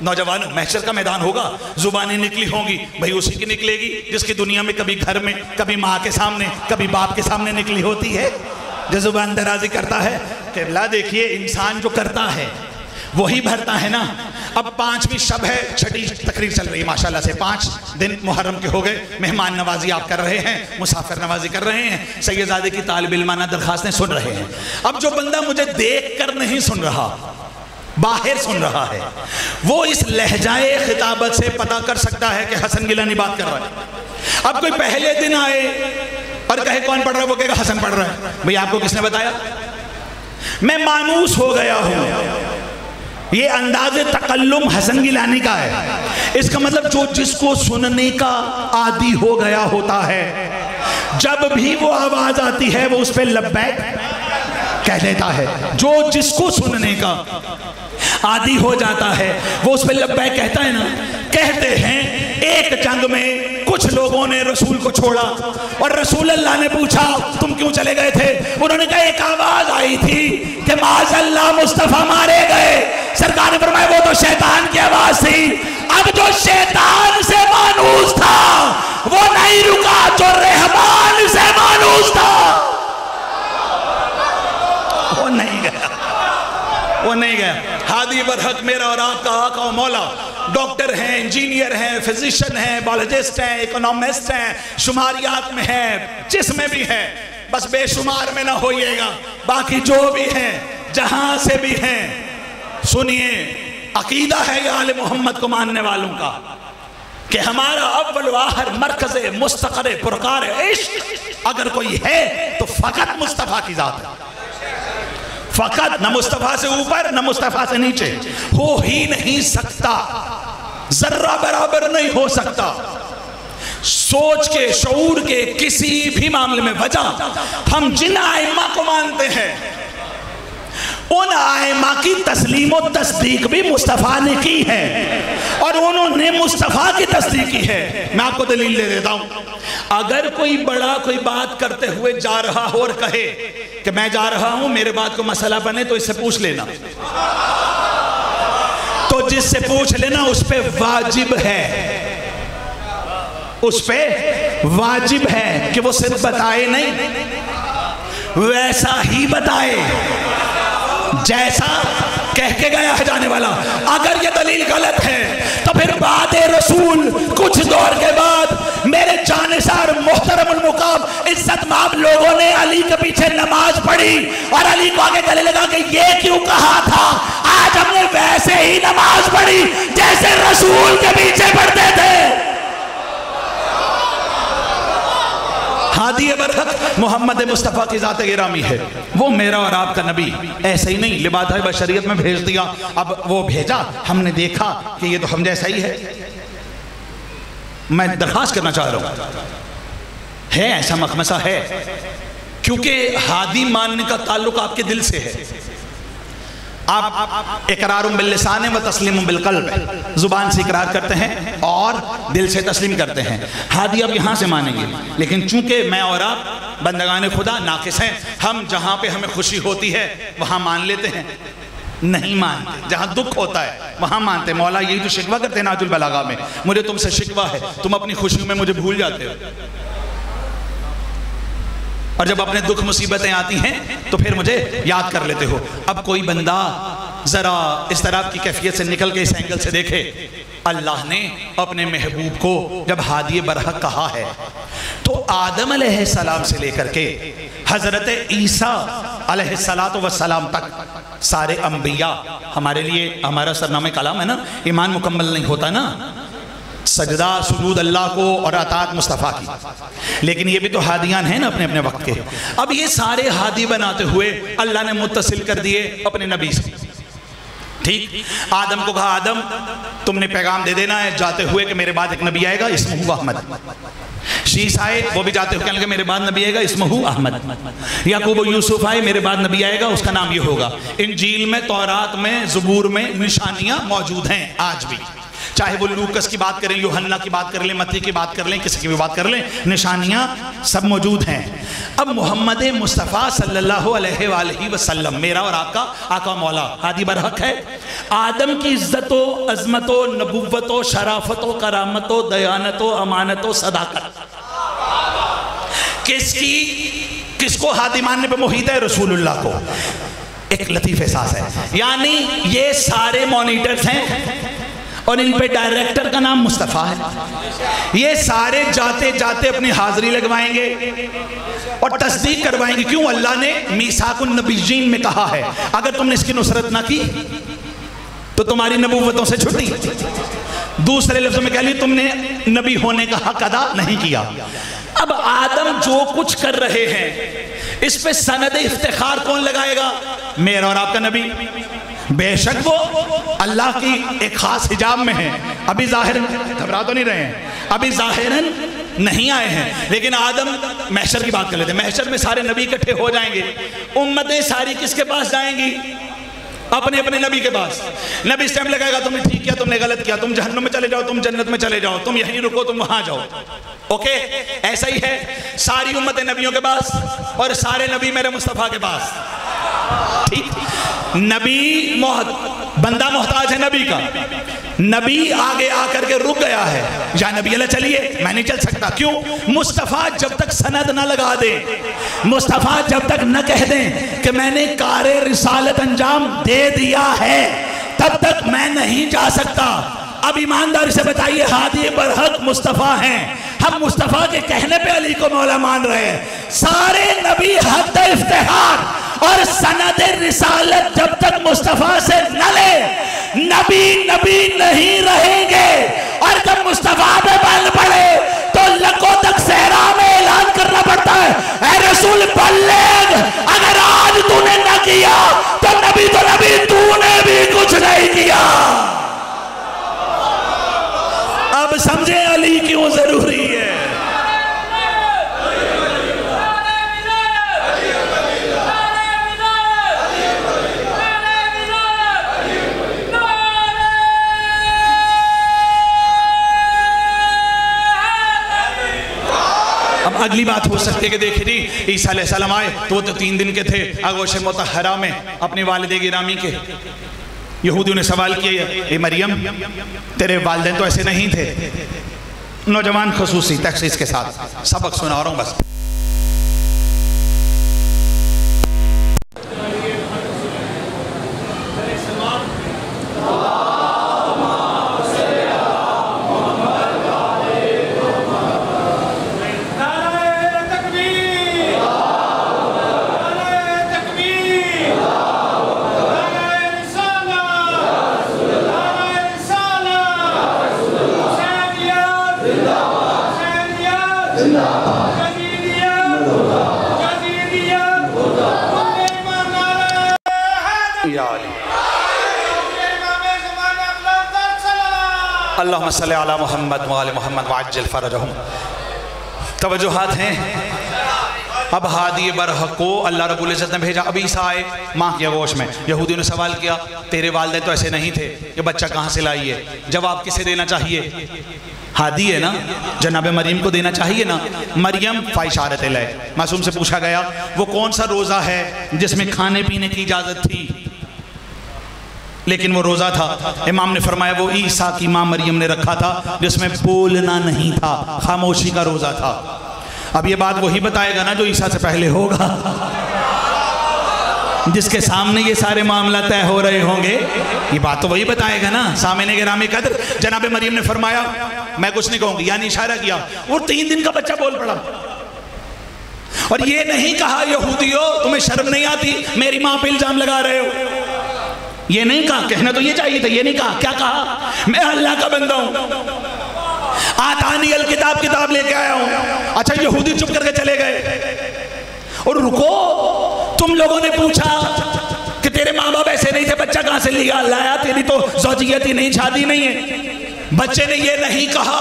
नौजवान, महशर का मैदान होगा, जुबानें निकली होंगी, भाई उसी की निकलेगी, जिसकी दुनिया में कभी घर में, कभी माँ के सामने, कभी बाप के सामने निकली होती है, जो ज़ुबान दराजी करता है। किबला देखिए, इंसान जो करता है, वही भरता है ना। अब पांचवी शब है, छठी तकरीर चल रही है, माशाल्लाह से। पाँच दिन मुहर्रम के हो गए, मेहमान नवाजी आप कर रहे हैं, मुसाफिर नवाजी कर रहे हैं, सैयदादे की तालब इलमाना दरखास्तें सुन रहे हैं। अब जो बंदा मुझे देख कर नहीं सुन रहा बाहर सुन रहा है। वो इस लहजाए खिताबत से पता कर सकता है कि हसन गिलानी बात कर रहा है। अब कोई पहले दिन आए और कहे, कौन पढ़ रहा है? वो कहेगा, हसन पढ़ रहा है। भाई आपको किसने बताया? मैं मानूस हो गया हूँ। ये अंदाज तकल्लुम हसन गिलानी का है। इसका मतलब जो जिसको सुनने का आदि हो गया होता है। जब भी वो आवाज़ आती है, वो उस पर लब्बैक कह देता है, जो जिसको सुनने का आदि हो जाता है, वो उस पर लब्बैक कहता है ना, कहते हैं, एक जंग में कुछ लोगों ने रसूल को छोड़ा और रसूल अल्लाह ने पूछा, तुम क्यों चले गए थे? उन्होंने कहा, एक आवाज़ आई थी कि माजल्ला मुस्तफ़ा मारे गए। सरकार ने फरमाया, वो तो शैतान की आवाज़ थी। अब जो शैतान से मानूस था, वो नहीं रुका, जो रहमान से मानूस था। वो नहीं गया। वो नहीं गया। हादी बरहक मेरा और आपका आका मौला। डॉक्टर हैं, इंजीनियर हैं, फिजिशियन हैं, बायोलॉजिस्ट हैं, इकोनॉमिस्ट हैं, शुमारियात में हैं जिसमें भी है। बस बेशुमार में ना होइएगा। बाकी जो भी हैं, जहाँ से भी हैं, सुनिए, अकीदा है आल मोहम्मद को मानने वालों का कि हमारा अव्वल वाहर मरकज मुस्तकर पुरकार इश्क अगर कोई है तो फकत मुस्तफ़ा की जात है। फकत न मुस्तफ़ा से ऊपर, न मुस्तफ़ा से नीचे। हो ही नहीं सकता। जर्रा बराबर नहीं हो सकता। सोच के शूर के किसी भी मामले में वजह, हम जिन आयमा को मानते हैं उन आयमा की तस्लीम और तस्दीक भी मुस्तफ़ा ने की है। और उन्होंने मुस्तफ़ा की तस्दीक की है। मैं आपको दलील दे देता हूँ। अगर कोई बड़ा कोई बात करते हुए जा रहा हो और कहे कि मैं जा रहा हूँ, मेरे बात को मसला बने तो इससे पूछ लेना। तो जिससे पूछ लेना, उस पर वाजिब है। उस पर वाजिब है कि वो सिर्फ़ बताए नहीं, वैसा ही बताए। जैसा कह के गया है जाने वाला। अगर ये दलील गलत है तो फिर बाद रसूल कुछ दौर के बाद मेरे जानसार मोहतरम मुकाम इज़्ज़त माब लोगों ने अली के पीछे नमाज़ पढ़ी और अली को आगे गले लगा कि ये क्यों कहा था? आज हमने वैसे ही नमाज़ पढ़ी जैसे रसूल के पीछे पढ़ते थे। हादी बरहक मोहम्मद मुस्तफ़ा की ज़ात गिरामी है। वो मेरा और आपका नबी, ऐसे ही नहीं लिबात बशरीत में भेज दिया। अब वो भेजा, हमने देखा कि ये तो हम जैसा ही है। मैं दरख्वास्त करना चाह रहा हूँ। है, ऐसा मखमसा है। क्योंकि हादी मानने का ताल्लुक आपके दिल से है। आप इकरार बिल्लिसान व तस्लीम बिलकल्ब ज़ुबान से इकरार करते हैं और दिल से तस्लीम करते हैं। हादी अब यहाँ से मानेंगे। लेकिन चूँकि मैं और आप बंदगान खुदा नाकिस हैं, हम जहाँ पे हमें खुशी होती है, वहाँ मान लेते हैं। नहीं मानते। जहाँ दुख होता है, वहाँ मानते मौला, यही तो शिकवा करते हैं नाजुल बलागा में। मुझे तुमसे शिकवा है। तुम अपनी खुशियों में मुझे भूल जाते हो। और जब अपने दुख मुसीबतें आती हैं तो फिर मुझे याद कर लेते हो। अब कोई बंदा ज़रा इस तरह की कैफियत से निकल के इस एंगल से देखे, अल्लाह ने अपने महबूब को जब हादी बरहक कहा है तो आदम सलाम से लेकर के हज़रत ईसा सलाम तक सारे अम्बिया हमारे लिए हमारा सरनामे कलाम है ना, ईमान मुकम्मल नहीं होता ना। सजदा, सुजूद अल्लाह को और अतात मुस्तफ़ा की। लेकिन ये भी तो हादियान हैं ना अपने अपने वक्त के। अब ये सारे हादी बनाते हुए अल्लाह ने मुतसिल कर दिए अपने नबी से। ठीक? आदम को कहा, आदम, तुमने पैगाम दे देना है, जाते हुए कि मेरे बाद एक नबी आएगा इसमें हुआ अहमद। शीश आए, वो भी जाते हुए कहने लगे, मेरे बाद नबी आएगा इसमें हु अहमद। याकूब यूसुफ आए, मेरे बाद नबी आएगा, उसका नाम ये होगा। इन झील में, तौरात में, जबूर में निशानियाँ मौजूद हैं, आज भी। चाहे वो लूकस की बात करें, योहन्ना की बात कर लें मती की बात कर लें, किसी की भी बात कर लें, निशानियाँ सब मौजूद हैं। अब मोहम्मद मुस्तफ़ा सल्लल्लाहु अलैहि वसल्लम, मेरा और आपका, आका मौला हादी बरहक है। आदम की इज्जतो, अजमतो, नबुवतो, शराफतो, करामतो, दयानतो, अमानतो, सदाकत। किसकी, किसको हादी मानने पर मोहित है? रसूलुल्लाह को। एक लतीफ एहसास है। यानी ये सारे मॉनिटर्स हैं। और इन पे डायरेक्टर का नाम मुस्तफ़ा है। ये सारे जाते जाते अपनी हाजिरी लगवाएँगे और तस्दीक करवाएँगे। क्यों? अल्लाह ने मीसाकुन नबीजीन में कहा है, अगर तुमने इसकी नुसरत ना की तो तुम्हारी नबूवतों से छुट्टी। दूसरे लफ्जों में कह ली, तुमने नबी होने का हक अदा नहीं किया। अब आदम जो कुछ कर रहे हैं, इस पे सनद इफ्तिखार कौन लगाएगा? मेरा और आपका नबी। बेशक वो अल्लाह की एक खास हिजाब में है। अभी ज़ाहिर घबरा तो नहीं रहे हैं। अभी जाहिरन नहीं आए हैं। लेकिन आदम महशर की बात कर लेते हैं। महशर में सारे नबी इकट्ठे हो जाएँगे। उम्मतें सारी किसके पास जाएँगी? अपने अपने नबी के पास। नबी स्टैम्प लगाएगा, तुमने ठीक किया, तुमने गलत किया, तुम जहन्नुम में चले जाओ, तुम जन्नत में चले जाओ, तुम यहीं रुको, तुम वहाँ जाओ। ओके? ऐसा ही है सारी उम्मत नबियों के पास और सारे नबी मेरे मुस्तफ़ा के पास। ठीक? नबी मोहत बंदा मोहताज है नबी का। नबी आगे आकर के रुक गया है। या नबी अल्लाह चलिए, मैं नहीं चल सकता। क्यों? मुस्तफ़ा जब तक सनद ना लगा दे, मुस्तफ़ा जब तक न कह दें कि मैंने कार रिसालत अंजाम दे दिया है, तब तक मैं नहीं जा सकता। अब ईमानदारी से बताइए, हादी बरहक मुस्तफ़ा हैं। हम मुस्तफ़ा के कहने पे अली को मौला मान रहे हैं। सारे नबी हद इफ्तिहार और सनद रिसालत जब तक मुस्तफ़ा से न ले नबी नबी नहीं रहेंगे। और जब मुस्तफ़ा पे बल पड़े तो लको तक सहरा में ऐलान करना पड़ता है। रसूल बल्लेग अगर आज तूने न किया तो नबी तो नबी, तूने भी कुछ नहीं किया। अब समझे अली क्यों ज़रूरी? अगली बात हो सकती है कि देखिए जी, ईसा सलाम आए तो वो तो तीन दिन के थे आगोश मतहरा में अपने वालद गिरामी के। यहूदियों ने सवाल किया ये मरियम, तेरे वालदे तो ऐसे नहीं थे? नौजवान खसूसी तखसीस के साथ, सबक सुना रहा हूँ बस। अब हादी को अल्लाह ने भेजा। ईसा आए, माँ की आगोश में। यहूदियों ने सवाल किया, तेरे वालदे तो ऐसे नहीं थे ये बच्चा कहाँ से है जवाब किसे देना चाहिए? हादी है ना? जनाब मरियम को देना चाहिए ना? मरियम फ़ाइशारत लय मासूम से पूछा गया, वो कौन सा रोज़ा है जिसमें खाने पीने की इजाज़त थी? लेकिन वो रोज़ा था। इमाम ने फरमाया, वो ईसा की माँ मरियम ने रखा था, जिसमें बोलना नहीं था, खामोशी का रोज़ा था। अब ये बात वही बताएगा ना जो ईसा से पहले होगा। जिसके सामने ये सारे मामला तय हो रहे होंगे, ये बात तो वही बताएगा ना, सामने ग्रामी कदर। जनाब मरियम ने फरमाया, मैं कुछ नहीं कहूँगी, यानी इशारा किया, वो तीन दिन का बच्चा बोल पड़ा। और ये नहीं कहा, यहूदियों, तुम्हें शर्म नहीं आती, मेरी माँ पे इल्ज़ाम लगा रहे हो। ये नहीं कहा, कहना तो ये चाहिए था, ये नहीं कहा। क्या कहा? मैं अल्लाह का बंदा हूँ। आतानी अल किताब किताब लेके आया हूँ। अच्छा यहूदी चुप करके चले गए। और रुको, तुम लोगों ने पूछा कि तेरे माँ बाप ऐसे नहीं थे, बच्चा कहाँ से लिया? लाया तेरी तो जोजियत ही नहीं, शादी नहीं है। बच्चे ने ये नहीं कहा।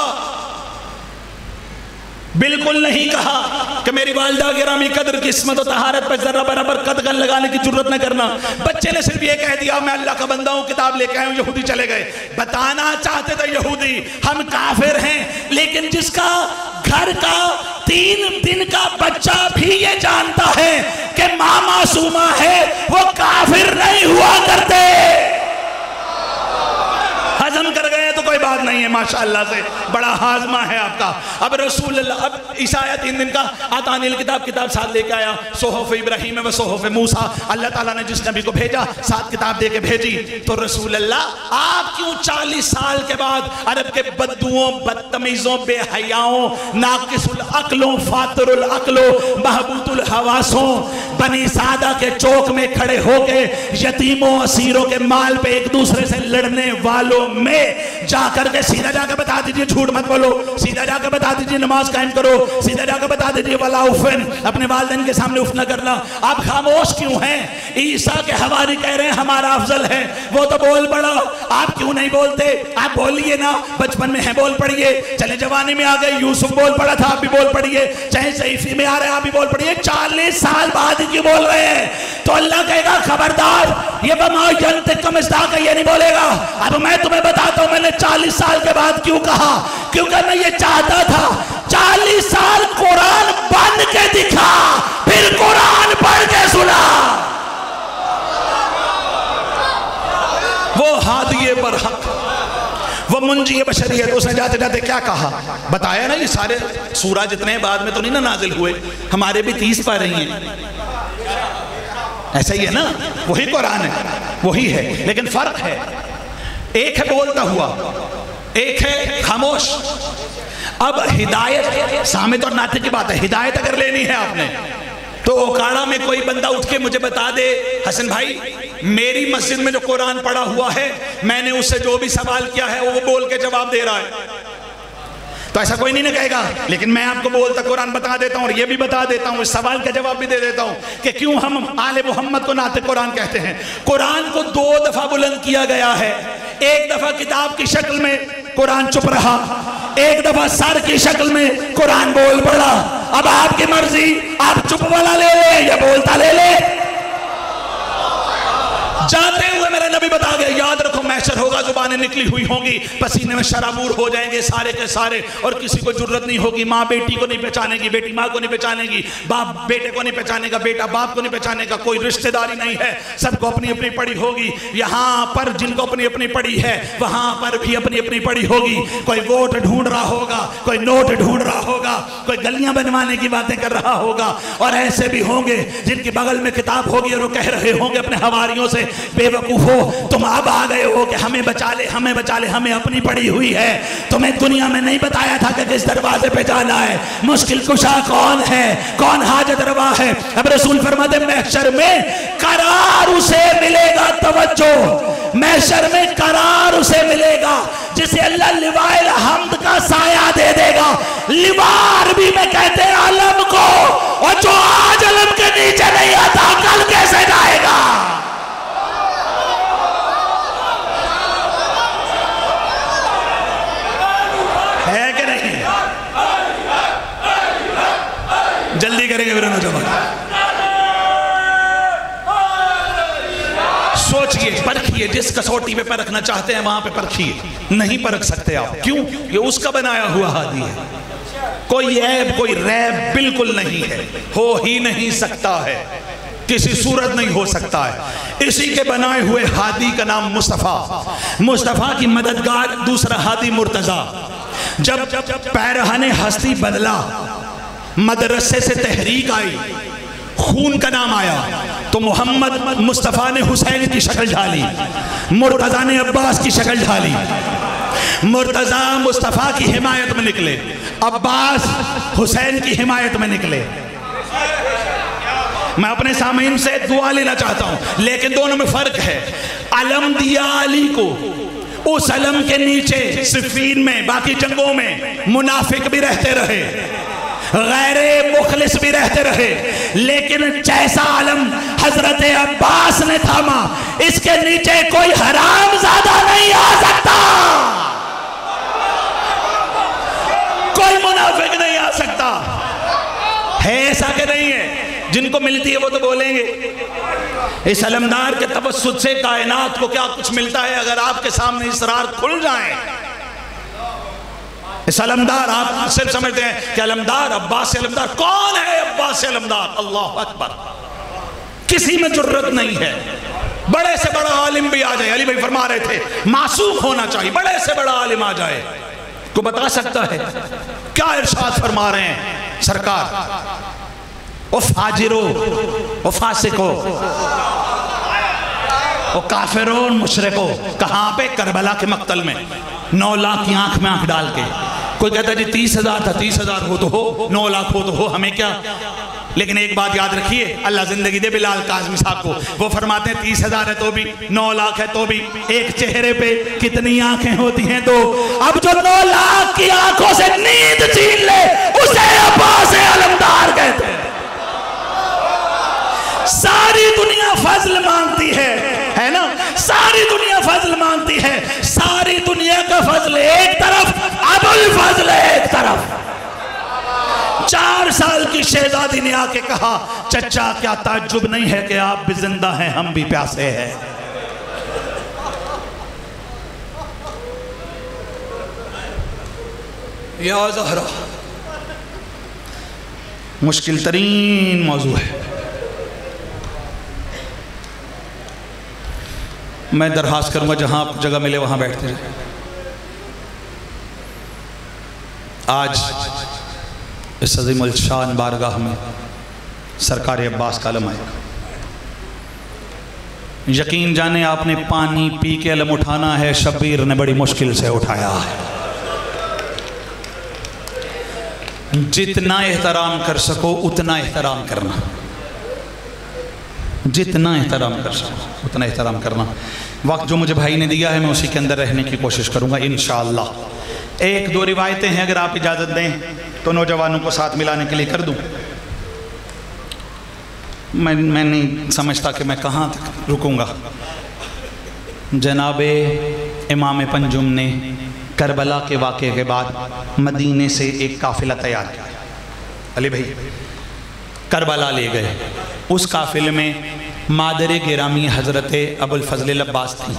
बिल्कुल नहीं कहा कि मेरी वालदा गिरामी कदर किस्मत और तहारत पर जरा बराबर कदगन लगाने की ज़रूरत न करना। बच्चे ने सिर्फ़ ये कह दिया, मैं अल्लाह का बंदा हूँ, किताब लेके आया हूँ, यहूदी चले गए। बताना चाहते थे यहूदी, हम काफिर हैं, लेकिन जिसका घर का तीन दिन का बच्चा भी ये जानता है कि माँ मासूमा है, वो काफिर नहीं हुआ करते हजम कर गए तो कोई बात नहीं है, माशाल्लाह से। बड़ा हाजमा है आपका। अब रसूल अब ईसा आया तीन दिन का आता अनिल किताब किताब साथ लेके आया। सोहफ इब्राहिम व सोहफ मूसा। अल्लाह ताला ने जिस नबी को भेजा साथ किताब दे के भेजी। तो रसूल अल्लाह आप क्यों चालीस साल के बाद अरब के बद्दुओं बदतमीजों, बेहयाओं, नाकिसुल अकलों, फातरुल अकलों महबूतुल हवासों, बनी सादा के चौक में खड़े होके, यतीमों, असीरों के माल पे एक दूसरे से लड़ने वालों में जाकर के सीधा जाकर बता दीजिए, झूठ मत बोलो। सीधा जाकर बता दीजिए, नमाज़ कायम करो। सीधा जाकर बता दीजिए, वाला उफन, अपने वालदेन के सामने उफ न करना। आप खामोश क्यों हैं? ईसा के हवारी कह रहे हैं, हमारा अफजल है। वो तो बोल पड़ा। आप क्यों नहीं बोलते? आप बोलिए ना। बचपन में है, बोल पड़िए। चले, जवानी में आ गए, यूसुफ बोल पड़ा था, आप भी बोल पड़िए। चाहे सईफी में आ रहे आप भी बोल पड़िए। चालीस साल बाद क्यों बोल रहे हैं? तो अल्लाह कहेगा, खबरदार, ये बमा यंत कमिस्ता का ये नहीं बोलेगा। अब मैं तुम्हें बताता हूँ, मैंने चालीस साल के बाद क्यों कहा? क्योंकि मैं ये चाहता था। चालीस साल कुरान बन के दिखा, फिर कुरान पढ़ के सुना। वो हादिये पर हक, वो मुंजी बशरियत, उसने जाते जाते क्या कहा? बताया ना ये सारे सूरज जितने बाद में तो नहीं ना नाजिल हुए, हमारे भी तीस पा रही हैं। ऐसा ही है ना? वही कुरान है, वही है, लेकिन फ़र्क है। एक है बोलता हुआ, एक है खामोश। अब हिदायत सामित और नाते की बात है, हिदायत अगर लेनी है आपने तो ओकाड़ा में कोई बंदा उठ के मुझे बता दे, हसन भाई, मेरी मस्जिद में जो कुरान पड़ा हुआ है, मैंने उससे जो भी सवाल किया है, वो बोल के जवाब दे रहा है। तो ऐसा कोई नहीं ना कहेगा, लेकिन मैं आपको बोलता, कुरान बता देता हूँ और ये भी बता देता हूँ, इस सवाल का जवाब भी दे देता हूँ कि क्यों हम आले मोहम्मद को नाते कुरान कहते हैं। कुरान को दो दफ़ा बुलंद किया गया है एक दफ़ा किताब की शक्ल में कुरान चुप रहा। एक दफ़ा सर की शक्ल में कुरान बोल पड़ा। अब आपकी मर्ज़ी, आप चुप वाला ले ले या बोलता ले ले। जाते हुए मेरे नबी बता गए, याद रखो, मैशर होगा, जुबानें निकली हुई होंगी, पसीने में शराबूर हो जाएँगे सारे के सारे, और किसी को ज़रूरत नहीं होगी, माँ बेटी को नहीं पहचानेगी, बेटी माँ को नहीं पहचानेगी, बाप बेटे को नहीं पहचानेगा, बेटा बाप को नहीं पहचानेगा, कोई रिश्तेदारी नहीं है, सबको अपनी अपनी पड़ी होगी, यहाँ पर जिनको अपनी अपनी पड़ी है, वहाँ पर भी अपनी अपनी पड़ी होगी, कोई वोट ढूंढ रहा होगा, कोई नोट ढूंढ रहा होगा, कोई गलियाँ बनवाने की बातें कर रहा होगा, और ऐसे भी होंगे, जिनके बगल में किताब होगी और वो कह रहे होंगे अपने हवारियों से बेवकूफो, तुम अब आ गए हो कि हमें बचा ले, हमें बचा ले, हमें अपनी पड़ी हुई है। तुम्हें दुनिया में नहीं बताया था कि किस दरवाजे पे जाना है। मुश्किल कुशा कौन है? कौन हाजत रवा है? अब रसूल फरमाते, महशर में करार उसे मिलेगा, तवज्जो। महशर में करार उसे मिलेगा, जिसे अल्लाह लिवाइल हमद का साया दे देगा। लिवार भी में कहते अलम को, और जो आज अलम के नीचे नहीं आता, कल कैसे जाएगा है कि नहीं जल्दी करेंगे मेरे नौजवान। सोचिए, परखिए जिस कसौटी पे परखना चाहते हैं, वहाँ पे परखिए। नहीं परख सकते आप। क्यों? ये उसका बनाया हुआ हादी है। कोई ऐब, कोई रैब बिल्कुल नहीं है। हो ही नहीं सकता है। किसी सूरत नहीं हो सकता है। इसी के बनाए हुए हादी का नाम मुस्तफ़ा। मुस्तफ़ा की मददगार दूसरा हादी मुर्तज़ा। जब पैरहने हस्ती बदला मदरसे से तहरीक आई। खून का नाम आया। तो मोहम्मद मुस्तफ़ा ने हुसैन की शक्ल ढाली। मुर्तज़ा ने अब्बास की शक्ल ढाली। मुर्तज़ा मुस्तफ़ा की हिमायत में निकले। अब्बास हुसैन की हिमायत में निकले। मैं अपने सामीन से दुआ लेना चाहता हूँ, लेकिन दोनों में फ़र्क है। अलम दिया अली को, उस अलम के नीचे सिफीन में, बाकी जंगों में मुनाफिक भी रहते रहे। गैर मुखलिस भी रहते रहे। लेकिन जैसा आलम हज़रत अब्बास ने थामा, इसके नीचे कोई हराम ज़्यादा नहीं आ सकता। कोई मुनाफिक नहीं आ सकता। है ऐसा कि नहीं है? जिनको मिलती है वो तो बोलेंगे। इस अलमदार के तवसुद से कायनात को क्या कुछ मिलता है अगर आपके सामने इसरार खुल जाए? इस अलमदार आप सिर्फ़ समझते हैं कि अलमदार अब्बास अलमदार कौन है अब्बास अलमदार अल्लाह अकबर। किसी में ज़रूरत नहीं है। बड़े से बड़ा आलिम भी आ जाए। अली भाई फरमा रहे थे मासूम होना चाहिए। बड़े से बड़ा आलिम आ जाए। को बता सकता है? क्या इरशाद फरमा रहे हैं? सरकार ओ फाजिरो ओ फासिको। ओ काफिरो मुशरको कहाँ पे? करबला के मक्तल में। नौ लाख की आँख में आँख डाल के। कोई कहता जी, तीस हज़ार था, तीस हज़ार हो तो हो, नौ लाख हो तो हो, हमें क्या? लेकिन एक बात याद रखिए, अल्लाह ज़िंदगी दे बिलाल काजमी साहब को। वो फरमाते हैं, तीस हज़ार है तो भी, नौ लाख है तो भी। एक चेहरे पे कितनी आँखें होती हैं तो। अब जो नौ लाख की आँखों से नींद छीन ले, उसे अब्बास अलमदार कहते हैं। सारी दुनिया फजल मांगती है। है ना? सारी दुनिया फजल मांगती है। सारी दुनिया का फजल एक तरफ़, अबुल फजल एक तरफ़। चार साल की शहजादी ने आके कहा, चचा, क्या ताजुब नहीं है कि आप भी ज़िंदा हैं, हम भी प्यासे हैं? या जहरा, मुश्किल तरीन मौजू है। मैं दरखास्त करूँगा जहाँ जगह मिले, वहाँ बैठते रहे आज इस अजीम शान बारगाह में सरकार अब्बास का अलम आएगा। यकीन जाने आपने पानी पी के अलम उठाना है, शब्बीर ने बड़ी मुश्किल से उठाया है। जितना एहतराम कर सको, उतना एहतराम करना। जितना एहतराम कर सको, उतना एहतराम करना। वक्त जो मुझे भाई ने दिया है, मैं उसी के अंदर रहने की कोशिश करूँगा इन एक दो रिवायतें हैं, अगर आप इजाज़त दें तो नौजवानों को साथ मिलाने के लिए कर दूँ। मैं मैं नहीं समझता कि मैं कहाँ तक रुकूँगा। जनाब इमाम पंजुम ने करबला के वाक़े के बाद मदीने से एक काफ़िला तैयार किया। अली भाई करबला ले गए। उस काफिले में मादर गिरामी हज़रत अबुल फजल अब्बास थी।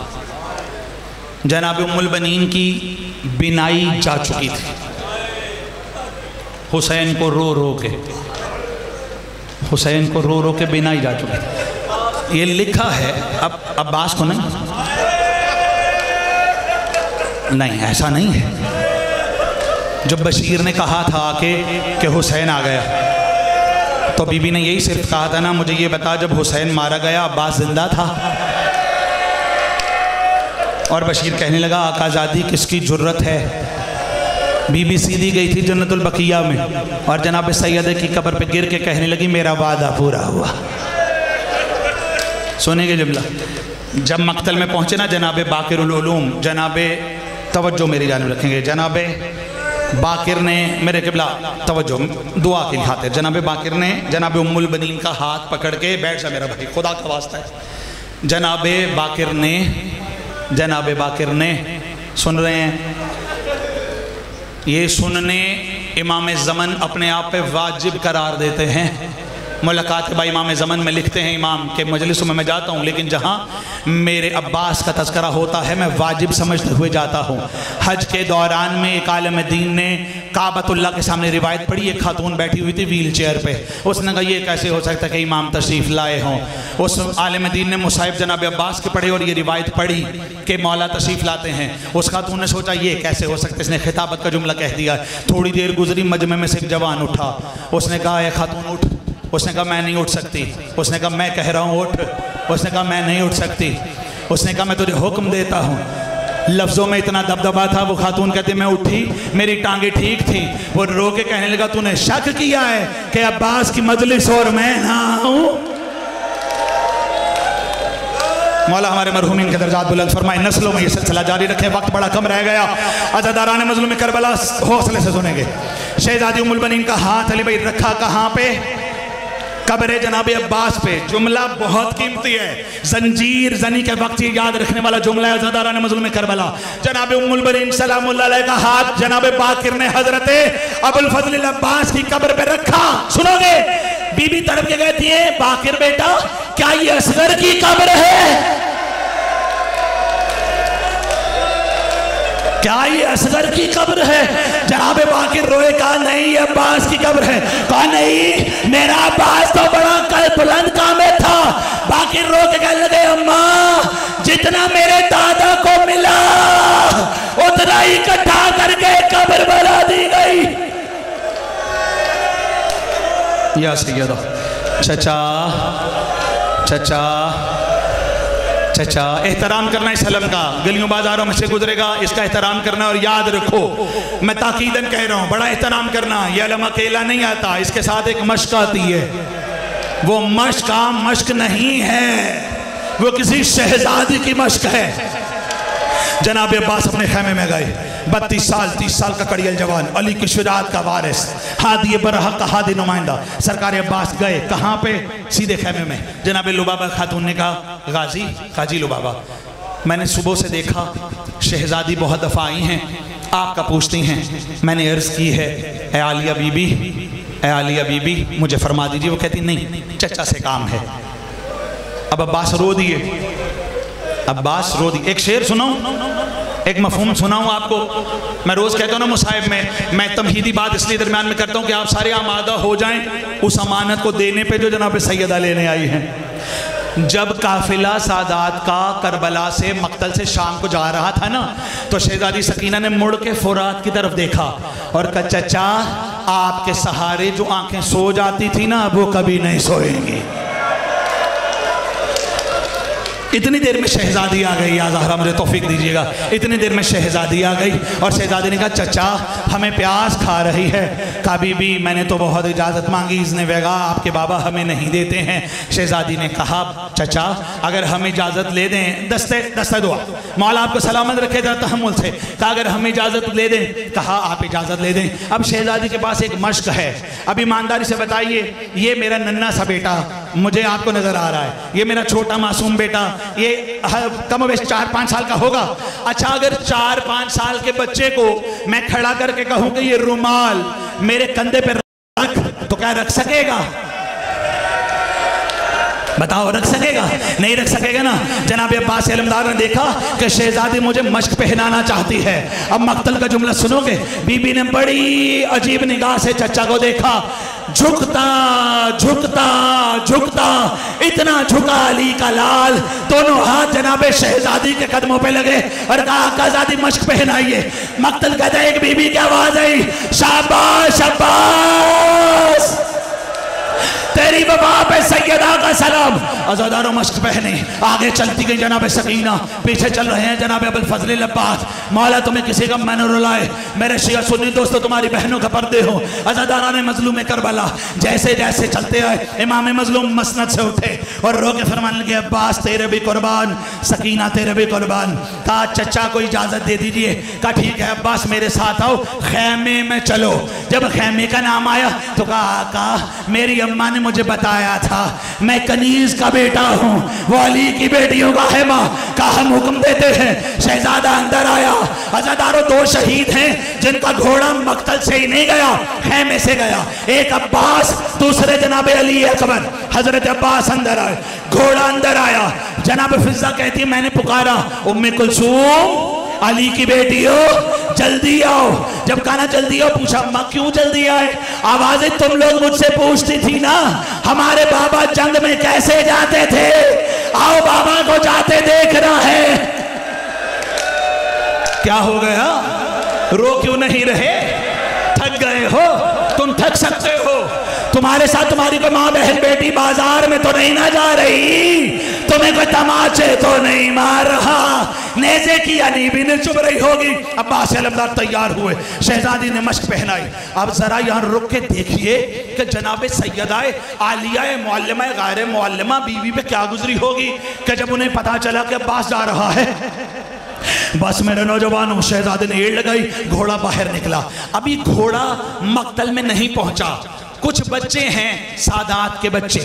जनाब उमुलबनीन की बिनाई जा चुकी थी। हुसैन को रो रो के, हुसैन को रो रो के बिनाई जा चुकी थी। ये लिखा है, अब अब्बास को नहीं? नहीं, ऐसा नहीं है। जब बशीर ने कहा था आके कि हुसैन आ गया। तो बीबी ने यही सिर्फ़ कहा था ना, मुझे ये बता, जब हुसैन मारा गया, अब्बास ज़िंदा था। और बशीर कहने लगा, आकाजादी किसकी ज़रूरत है? बीबी सीधी गई थी जन्नतुल बकिया में। और जनाब सैयद की कब्र पे गिर के कहने लगी, मेरा वादा पूरा हुआ। सुनेंगे जुमला। जब मकतल में पहुँचे ना जनाब बाकिरूम जनाब तवज्जो मेरी जानब रखेंगे। जनाब बाकिर ने मेरे किबला, तवज्जो, दुआ की खातिर। जनाब बाकिर ने, जनाब उम्मुल बनीन का हाथ पकड़ के बैठ जा मेरा भाई, खुदा का वास्ता है। जनाब बाकिर ने, जनाब बाकिर ने, सुन रहे हैं। ये सुनने इमाम ज़मन अपने आप पे वाजिब करार देते हैं। मुलाकात बा इमाम ज़मन में लिखते हैं इमाम के मजलिस में मैं जाता हूँ, लेकिन जहाँ मेरे अब्बास का तस्करा होता है, मैं वाजिब समझते हुए जाता हूँ। हज के दौरान में एक आलम दीन ने काबतुल्ला के सामने रिवायत पढ़ी, एक खातून बैठी हुई थी व्हील चेयर पर उसने कहा, ये कैसे हो सकता कि इमाम तशरीफ़ लाए हों? उस आलम दीन ने मुसाहिब जनाब अब्बास के पढ़े और ये रिवायत पढ़ी कि मौला तशरीफ़ लाते हैं। उस खातून ने सोचा, ये कैसे हो सकता है? इसने खिताबत का जुमला कह दिया। थोड़ी देर गुजरी, मजमे में से एक जवान उठा। उसने कहा यह खातून, उठ। उसने कहा, मैं नहीं उठ सकती। उसने कहा, मैं कह रहा हूँ, उठ। उसने कहा, मैं नहीं उठ सकती। उसने कहा, मैं तुझे हुक्म देता हूँ। लफ्ज़ों में इतना दबदबा था, वो खातून कहते, मैं उठी, मेरी टांगे ठीक थी। वो रो के कहने लगा, तूने शक किया है कि अब्बास की मजलिस और मैं ना हूँ मौला हमारे मरहूमिन के दर्जात बुलंद फरमाए, नस्लों में ये सिलसिला जारी रखे, वक्त बड़ा कम रह गया। अजादारान मजलूम करबला हौसले से सुनेंगे। शहजादी उमुल बनीन का हाथ अली भाई रखा कहाँ पे? कब्र जनाब अब्बास पे? जुमला बहुत कीमती है। जंजीर जनी के वक्त ही याद रखने वाला जुमला है जदारा ने मजलूम करबला जनाब उम्मुल सलाम का हाथ जनाब बाकिर ने हज़रत अबुल फजल अब्बास की कब्र पे रखा। सुनोगे? बीबी तड़प के कहती है, बाकिर बेटा, क्या ये असगर की कब्र है? क्या ये असगर की कब्र है। जनाब बाकी रोए कहा नहीं ये अब्बास की कब्र है। कहा, नहीं, मेरा अब्बास तो बड़ा कल बुलंद कामे था। बाकी रो के कहने लगे, अम्मा, जितना मेरे दादा को मिला, उतना इकट्ठा करके कब्र बना दी गई। या सैयदा, चचा चचा चचा एहतराम करना है सलम का। गलियों बाजारों में से गुजरेगा, इसका एहतराम करना और याद रखो। मैं ताकीदन कह रहा हूँ, बड़ा एहतराम करना। यह अलम अकेला नहीं आता, इसके साथ एक मश्क आती है। वो मश्क, आम मश्क नहीं है। वो किसी शहजादी की मश्क है। जनाब अब्बास अपने खेमे में गए। बत्तीस साल, तीस साल का कड़ियल जवान, अली की शुजात का वारिस। हादी बरहक का हादी नुमाइंदा। सरकार अब्बास गए, कहाँ पे? सीधे खेमे में। जनाब लुबाबा खातून ने कहा, गाजी, काजी लुबाबा, मैंने सुबह से देखा, शहजादी बहुत दफ़ा आई हैं, आपका पूछती हैं, मैंने अर्ज़ की है, ए आलिया बीबी, ए आलिया बीबी, मुझे फरमा दीजिए, वो कहती, नहीं, चचा से काम है। अब अब्बास रो दिए। अब्बास रो दिए एक शेर सुनाऊं? एक मफहूम सुनाऊं आपको? मैं रोज़ कहता हूँ ना मुसाहिब में, मैं तमहीदी बात इसलिए दरमियान में करता हूँ कि आप सारे आमादा हो जाएँ उस अमानत को देने पे जो जनाब सैदा लेने आई हैं। जब काफिला सादात का करबला से मक्तल से शाम को जा रहा था ना तो शहजादी सकीना ने मुड़ के फुरात की तरफ़ देखा और कहा, चचा, आपके सहारे जो आँखें सो जाती थी ना, वो कभी नहीं सोएँगी। इतनी देर में शहजादी आ गई। या जहरा, मुझे तोफीक दीजिएगा। इतनी देर में शहजादी आ गई और शहजादी ने कहा, चचा, हमें प्यास खा रही है। कहा भी, मैंने तो बहुत इजाज़त मांगी। इसने वेगा, आपके बाबा हमें नहीं देते हैं। शहजादी ने कहा, चचा, अगर हम इजाज़त ले दें, दस्ते दस्ते दुआ। मौला आपको सलामत रखे, जरा तहमुल से। कहा, अगर हम इजाज़त ले दें, कहा, आप इजाज़त ले दें। अब शहजादी के पास एक मश्क है। अब ईमानदारी से बताइए, ये मेरा नन्ना सा बेटा, मुझे आपको नज़र आ रहा है। ये मेरा छोटा मासूम बेटा ये कम वेश चार पाँच साल का होगा। अच्छा अगर चार पाँच साल के बच्चे को मैं खड़ा करके कहूँ कि ये रुमाल मेरे कंधे पर रख तो क्या रख सकेगा? बताओ, रख सकेगा? नहीं रख सकेगा ना? जनाब अब्बास ने देखा कि शहजादी मुझे मश्क पहनाना चाहती है। अब मक्तल का जुमला सुनोगे? बीबी ने बड़ी अजीब निगाह से चचा को देखा। झुकता झुकता झुकता, इतना झुका अली का लाल। दोनों हाथ जनाबे शहजादी के कदमों पे लगे और कहा मश्क पहनाइए। मक्तल कहता एक बीबी की आवाज़ आई। शाबाश शाबाश! तेरी बाबा पे सैयदा का सलाम। आजादारों मश्क पहने, आगे चलती गई जनाब सकीना। पीछे चल रहे हैं जनाब अबुल फजल अब्बास। मौला, तुम्हें किसी का मैन रुलाए। मेरे शिया सुन्नी दोस्तों, तुम्हारी बहनों का पर्दे हो। आजादारा ने मजलूम करबला, जैसे जैसे चलते आए, इमाम मजलूम मसनत से उठे। और रो के फरमान लगे, अब्बास, तेरे भी कुर्बान, सकीना, तेरे भी कुर्बान। कहा, चचा को इजाज़त दे दीजिए। कहा, ठीक है, अब्बास, मेरे साथ आओ, खैमे में चलो। जब खैमे का नाम आया तो कहा, मेरी अम्मा ने मुझे बताया था, मैं कनीज का बेटा हूँ वो अली की बेटियों का है माँ, का हम हुक्म देते हैं। शहजादा अंदर आया, अजादारों दो शहीद हैं, जिनका घोड़ा मक्तल से ही नहीं गया खेमे से गया। एक अब्बास, दूसरे जनाब अली अकबर। हज़रत अब्बास अंदर आए, घोड़ा अंदर आया। जनाब फिजा कहती, मैंने पुकारा, उम्मे कुलसूम अली की बेटी हो, जल्दी आओ। जब कहना जल्दी आओ, पूछा, अम्मा, क्यों जल्दी आए? आवाज़ें तुम लोग मुझसे पूछती थी ना, हमारे बाबा जंग में कैसे जाते थे? आओ, बाबा को जाते देखना है। क्या हो गया? रो क्यों नहीं रहे? थक गए हो? तुम थक सकते हो। तुम्हारे साथ तुम्हारी कोई माँ बहन बेटी बाज़ार में तो नहीं ना जा रही। तुम्हें कोई तमाचे तो नहीं मार रहा। नेजे की यानी भी नहीं चुभ रही होगी। अब्बास अलमदार तैयार हुए। शहजादी ने मश्क पहनाई। अब जरा यहाँ रुक के देखिए कि जनाब सैदाए आलिया मुआलमा गायर मुआलमा बीवी पे क्या गुजरी होगी? कि जब उन्हें पता चला कि अब्बास जा रहा है। बस मेरे नौजवान, शहजादे ने एड़ लगाई। घोड़ा बाहर निकला। अभी घोड़ा मक्तल में नहीं पहुँचा। कुछ बच्चे हैं सादात के बच्चे।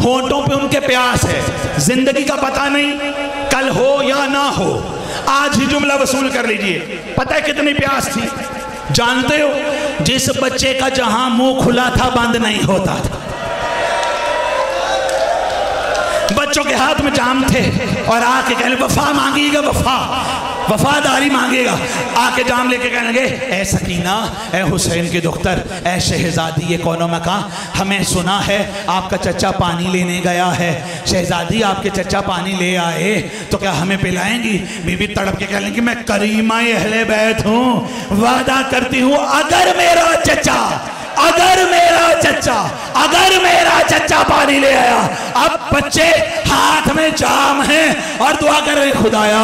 होंठों पे उनके प्यास है। ज़िंदगी का पता नहीं कल हो या ना हो। आज ही जुमला वसूल कर लीजिए। पता है कितनी प्यास थी? जानते हो, जिस बच्चे का जहाँ मुँह खुला था, बंद नहीं होता था। बच्चों के हाथ में जाम थे और आके कहने वफा मांगीगा वफा। वफादारी मांगेगा। आके जाम लेके कहने लगे ए सकीना, ए हुसैन के दुख्तर ए शहजादी, ये कौनो मका हमें सुना है, आपका चचा पानी लेने गया है। शहजादी, आपके चचा पानी ले आए तो क्या हमें पिलाएँगी? बीबी तड़प के कह लेंगी मैं करीमा अहले बैत हूँ, वादा करती हूँ, अगर मेरा चचा अगर मेरा चचा, अगर मेरा चचा पानी ले आया, अब बच्चे हाथ में जाम है और दुआ कर रहे खुदाया,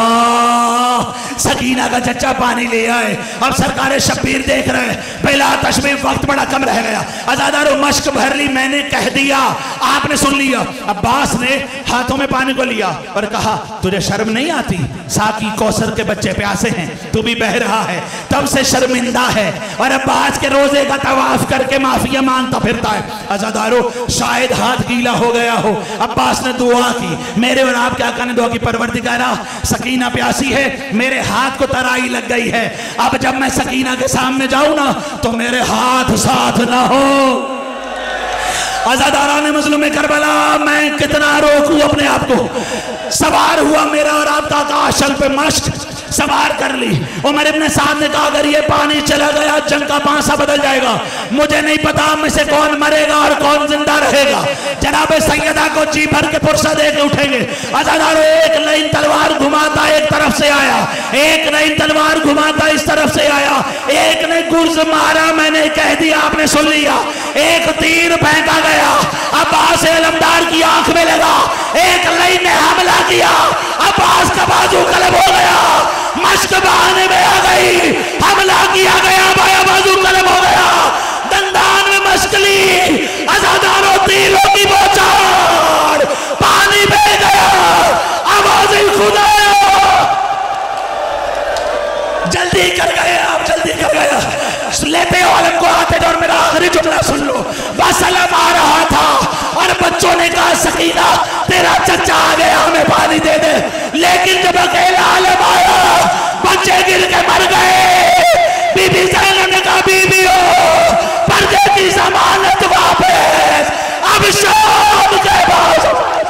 सकीना का चचा पानी ले आए। अब सरकार शब्बीर देख रहे हैं पहला तशमी वक्त बड़ा कम रह गया। आजादारो मश्क भर ली, मैंने कह दिया, आपने सुन लिया। अब्बास ने हाथों में पानी को लिया और कहा, तुझे शर्म नहीं आती? साकी कौसर के बच्चे प्यासे हैं, तू भी बह रहा है, तब से शर्मिंदा है। और अब्बास के रोज़े का तवाफ करके माफिया माँगता फिरता है। आजादारो शायद हाथ गीला हो गया हो। अब्बास ने दुआ की, मेरे और आप क्या करने दुआ की परवरदिगारा, सकीना प्यासी है, मेरे हाथ को तराई लग गई है। अब जब मैं सकीना के सामने जाऊँ ना तो मेरे हाथ साथ ना हो। आजादारा ने मजलूम करबला, मैं कितना रोकू अपने आप को? सवार हुआ मेरा और आपका आकाशल पे मश्क। सवार कर ली। उमर इब्ने साहब ने कहा, अगर ये पानी चला गया, जंग का पांसा बदल जाएगा। मुझे नहीं पता में से कौन मरेगा और कौन ज़िंदा रहेगा। जनाब सैयदा को जी भर के पुरसा दे के उठेंगे। आजादारो एक नई तलवार घुमाता एक तरफ़ से आया। एक नई तलवार घुमाता इस तरफ़ से आया। एक ने गुर्ज मारा, मैंने कह दिया, आपने सुन लिया। एक तीर फेंका गया। अब्बास अलमदार की आँख में लगा। एक लई ने हमला किया। अब्बास का बाजू कलब हो गया। मश्क बहाने में आ गई। हमला किया गया बाया बाजू कलम हो गया। दंदान में मश्क ली अजादारों तीरों की बौछार। पानी बह गया, आवाज़ खुदा। जल्दी कर गए आप, जल्दी कर गए। लेते आलम को आते दौर मेरा आखिरी जुमला सुन लो। बस अलम आ रहा था, और बच्चों ने कहा, सकीना, तेरा चचा आ गया, हमें पानी दे दे। लेकिन जब अकेला आलम आया, बच्चे गिर के मर गए। बीबी सैनम ने कहा, बीबी हो, पर्दे की जमानत वापस। अब शाम के बाद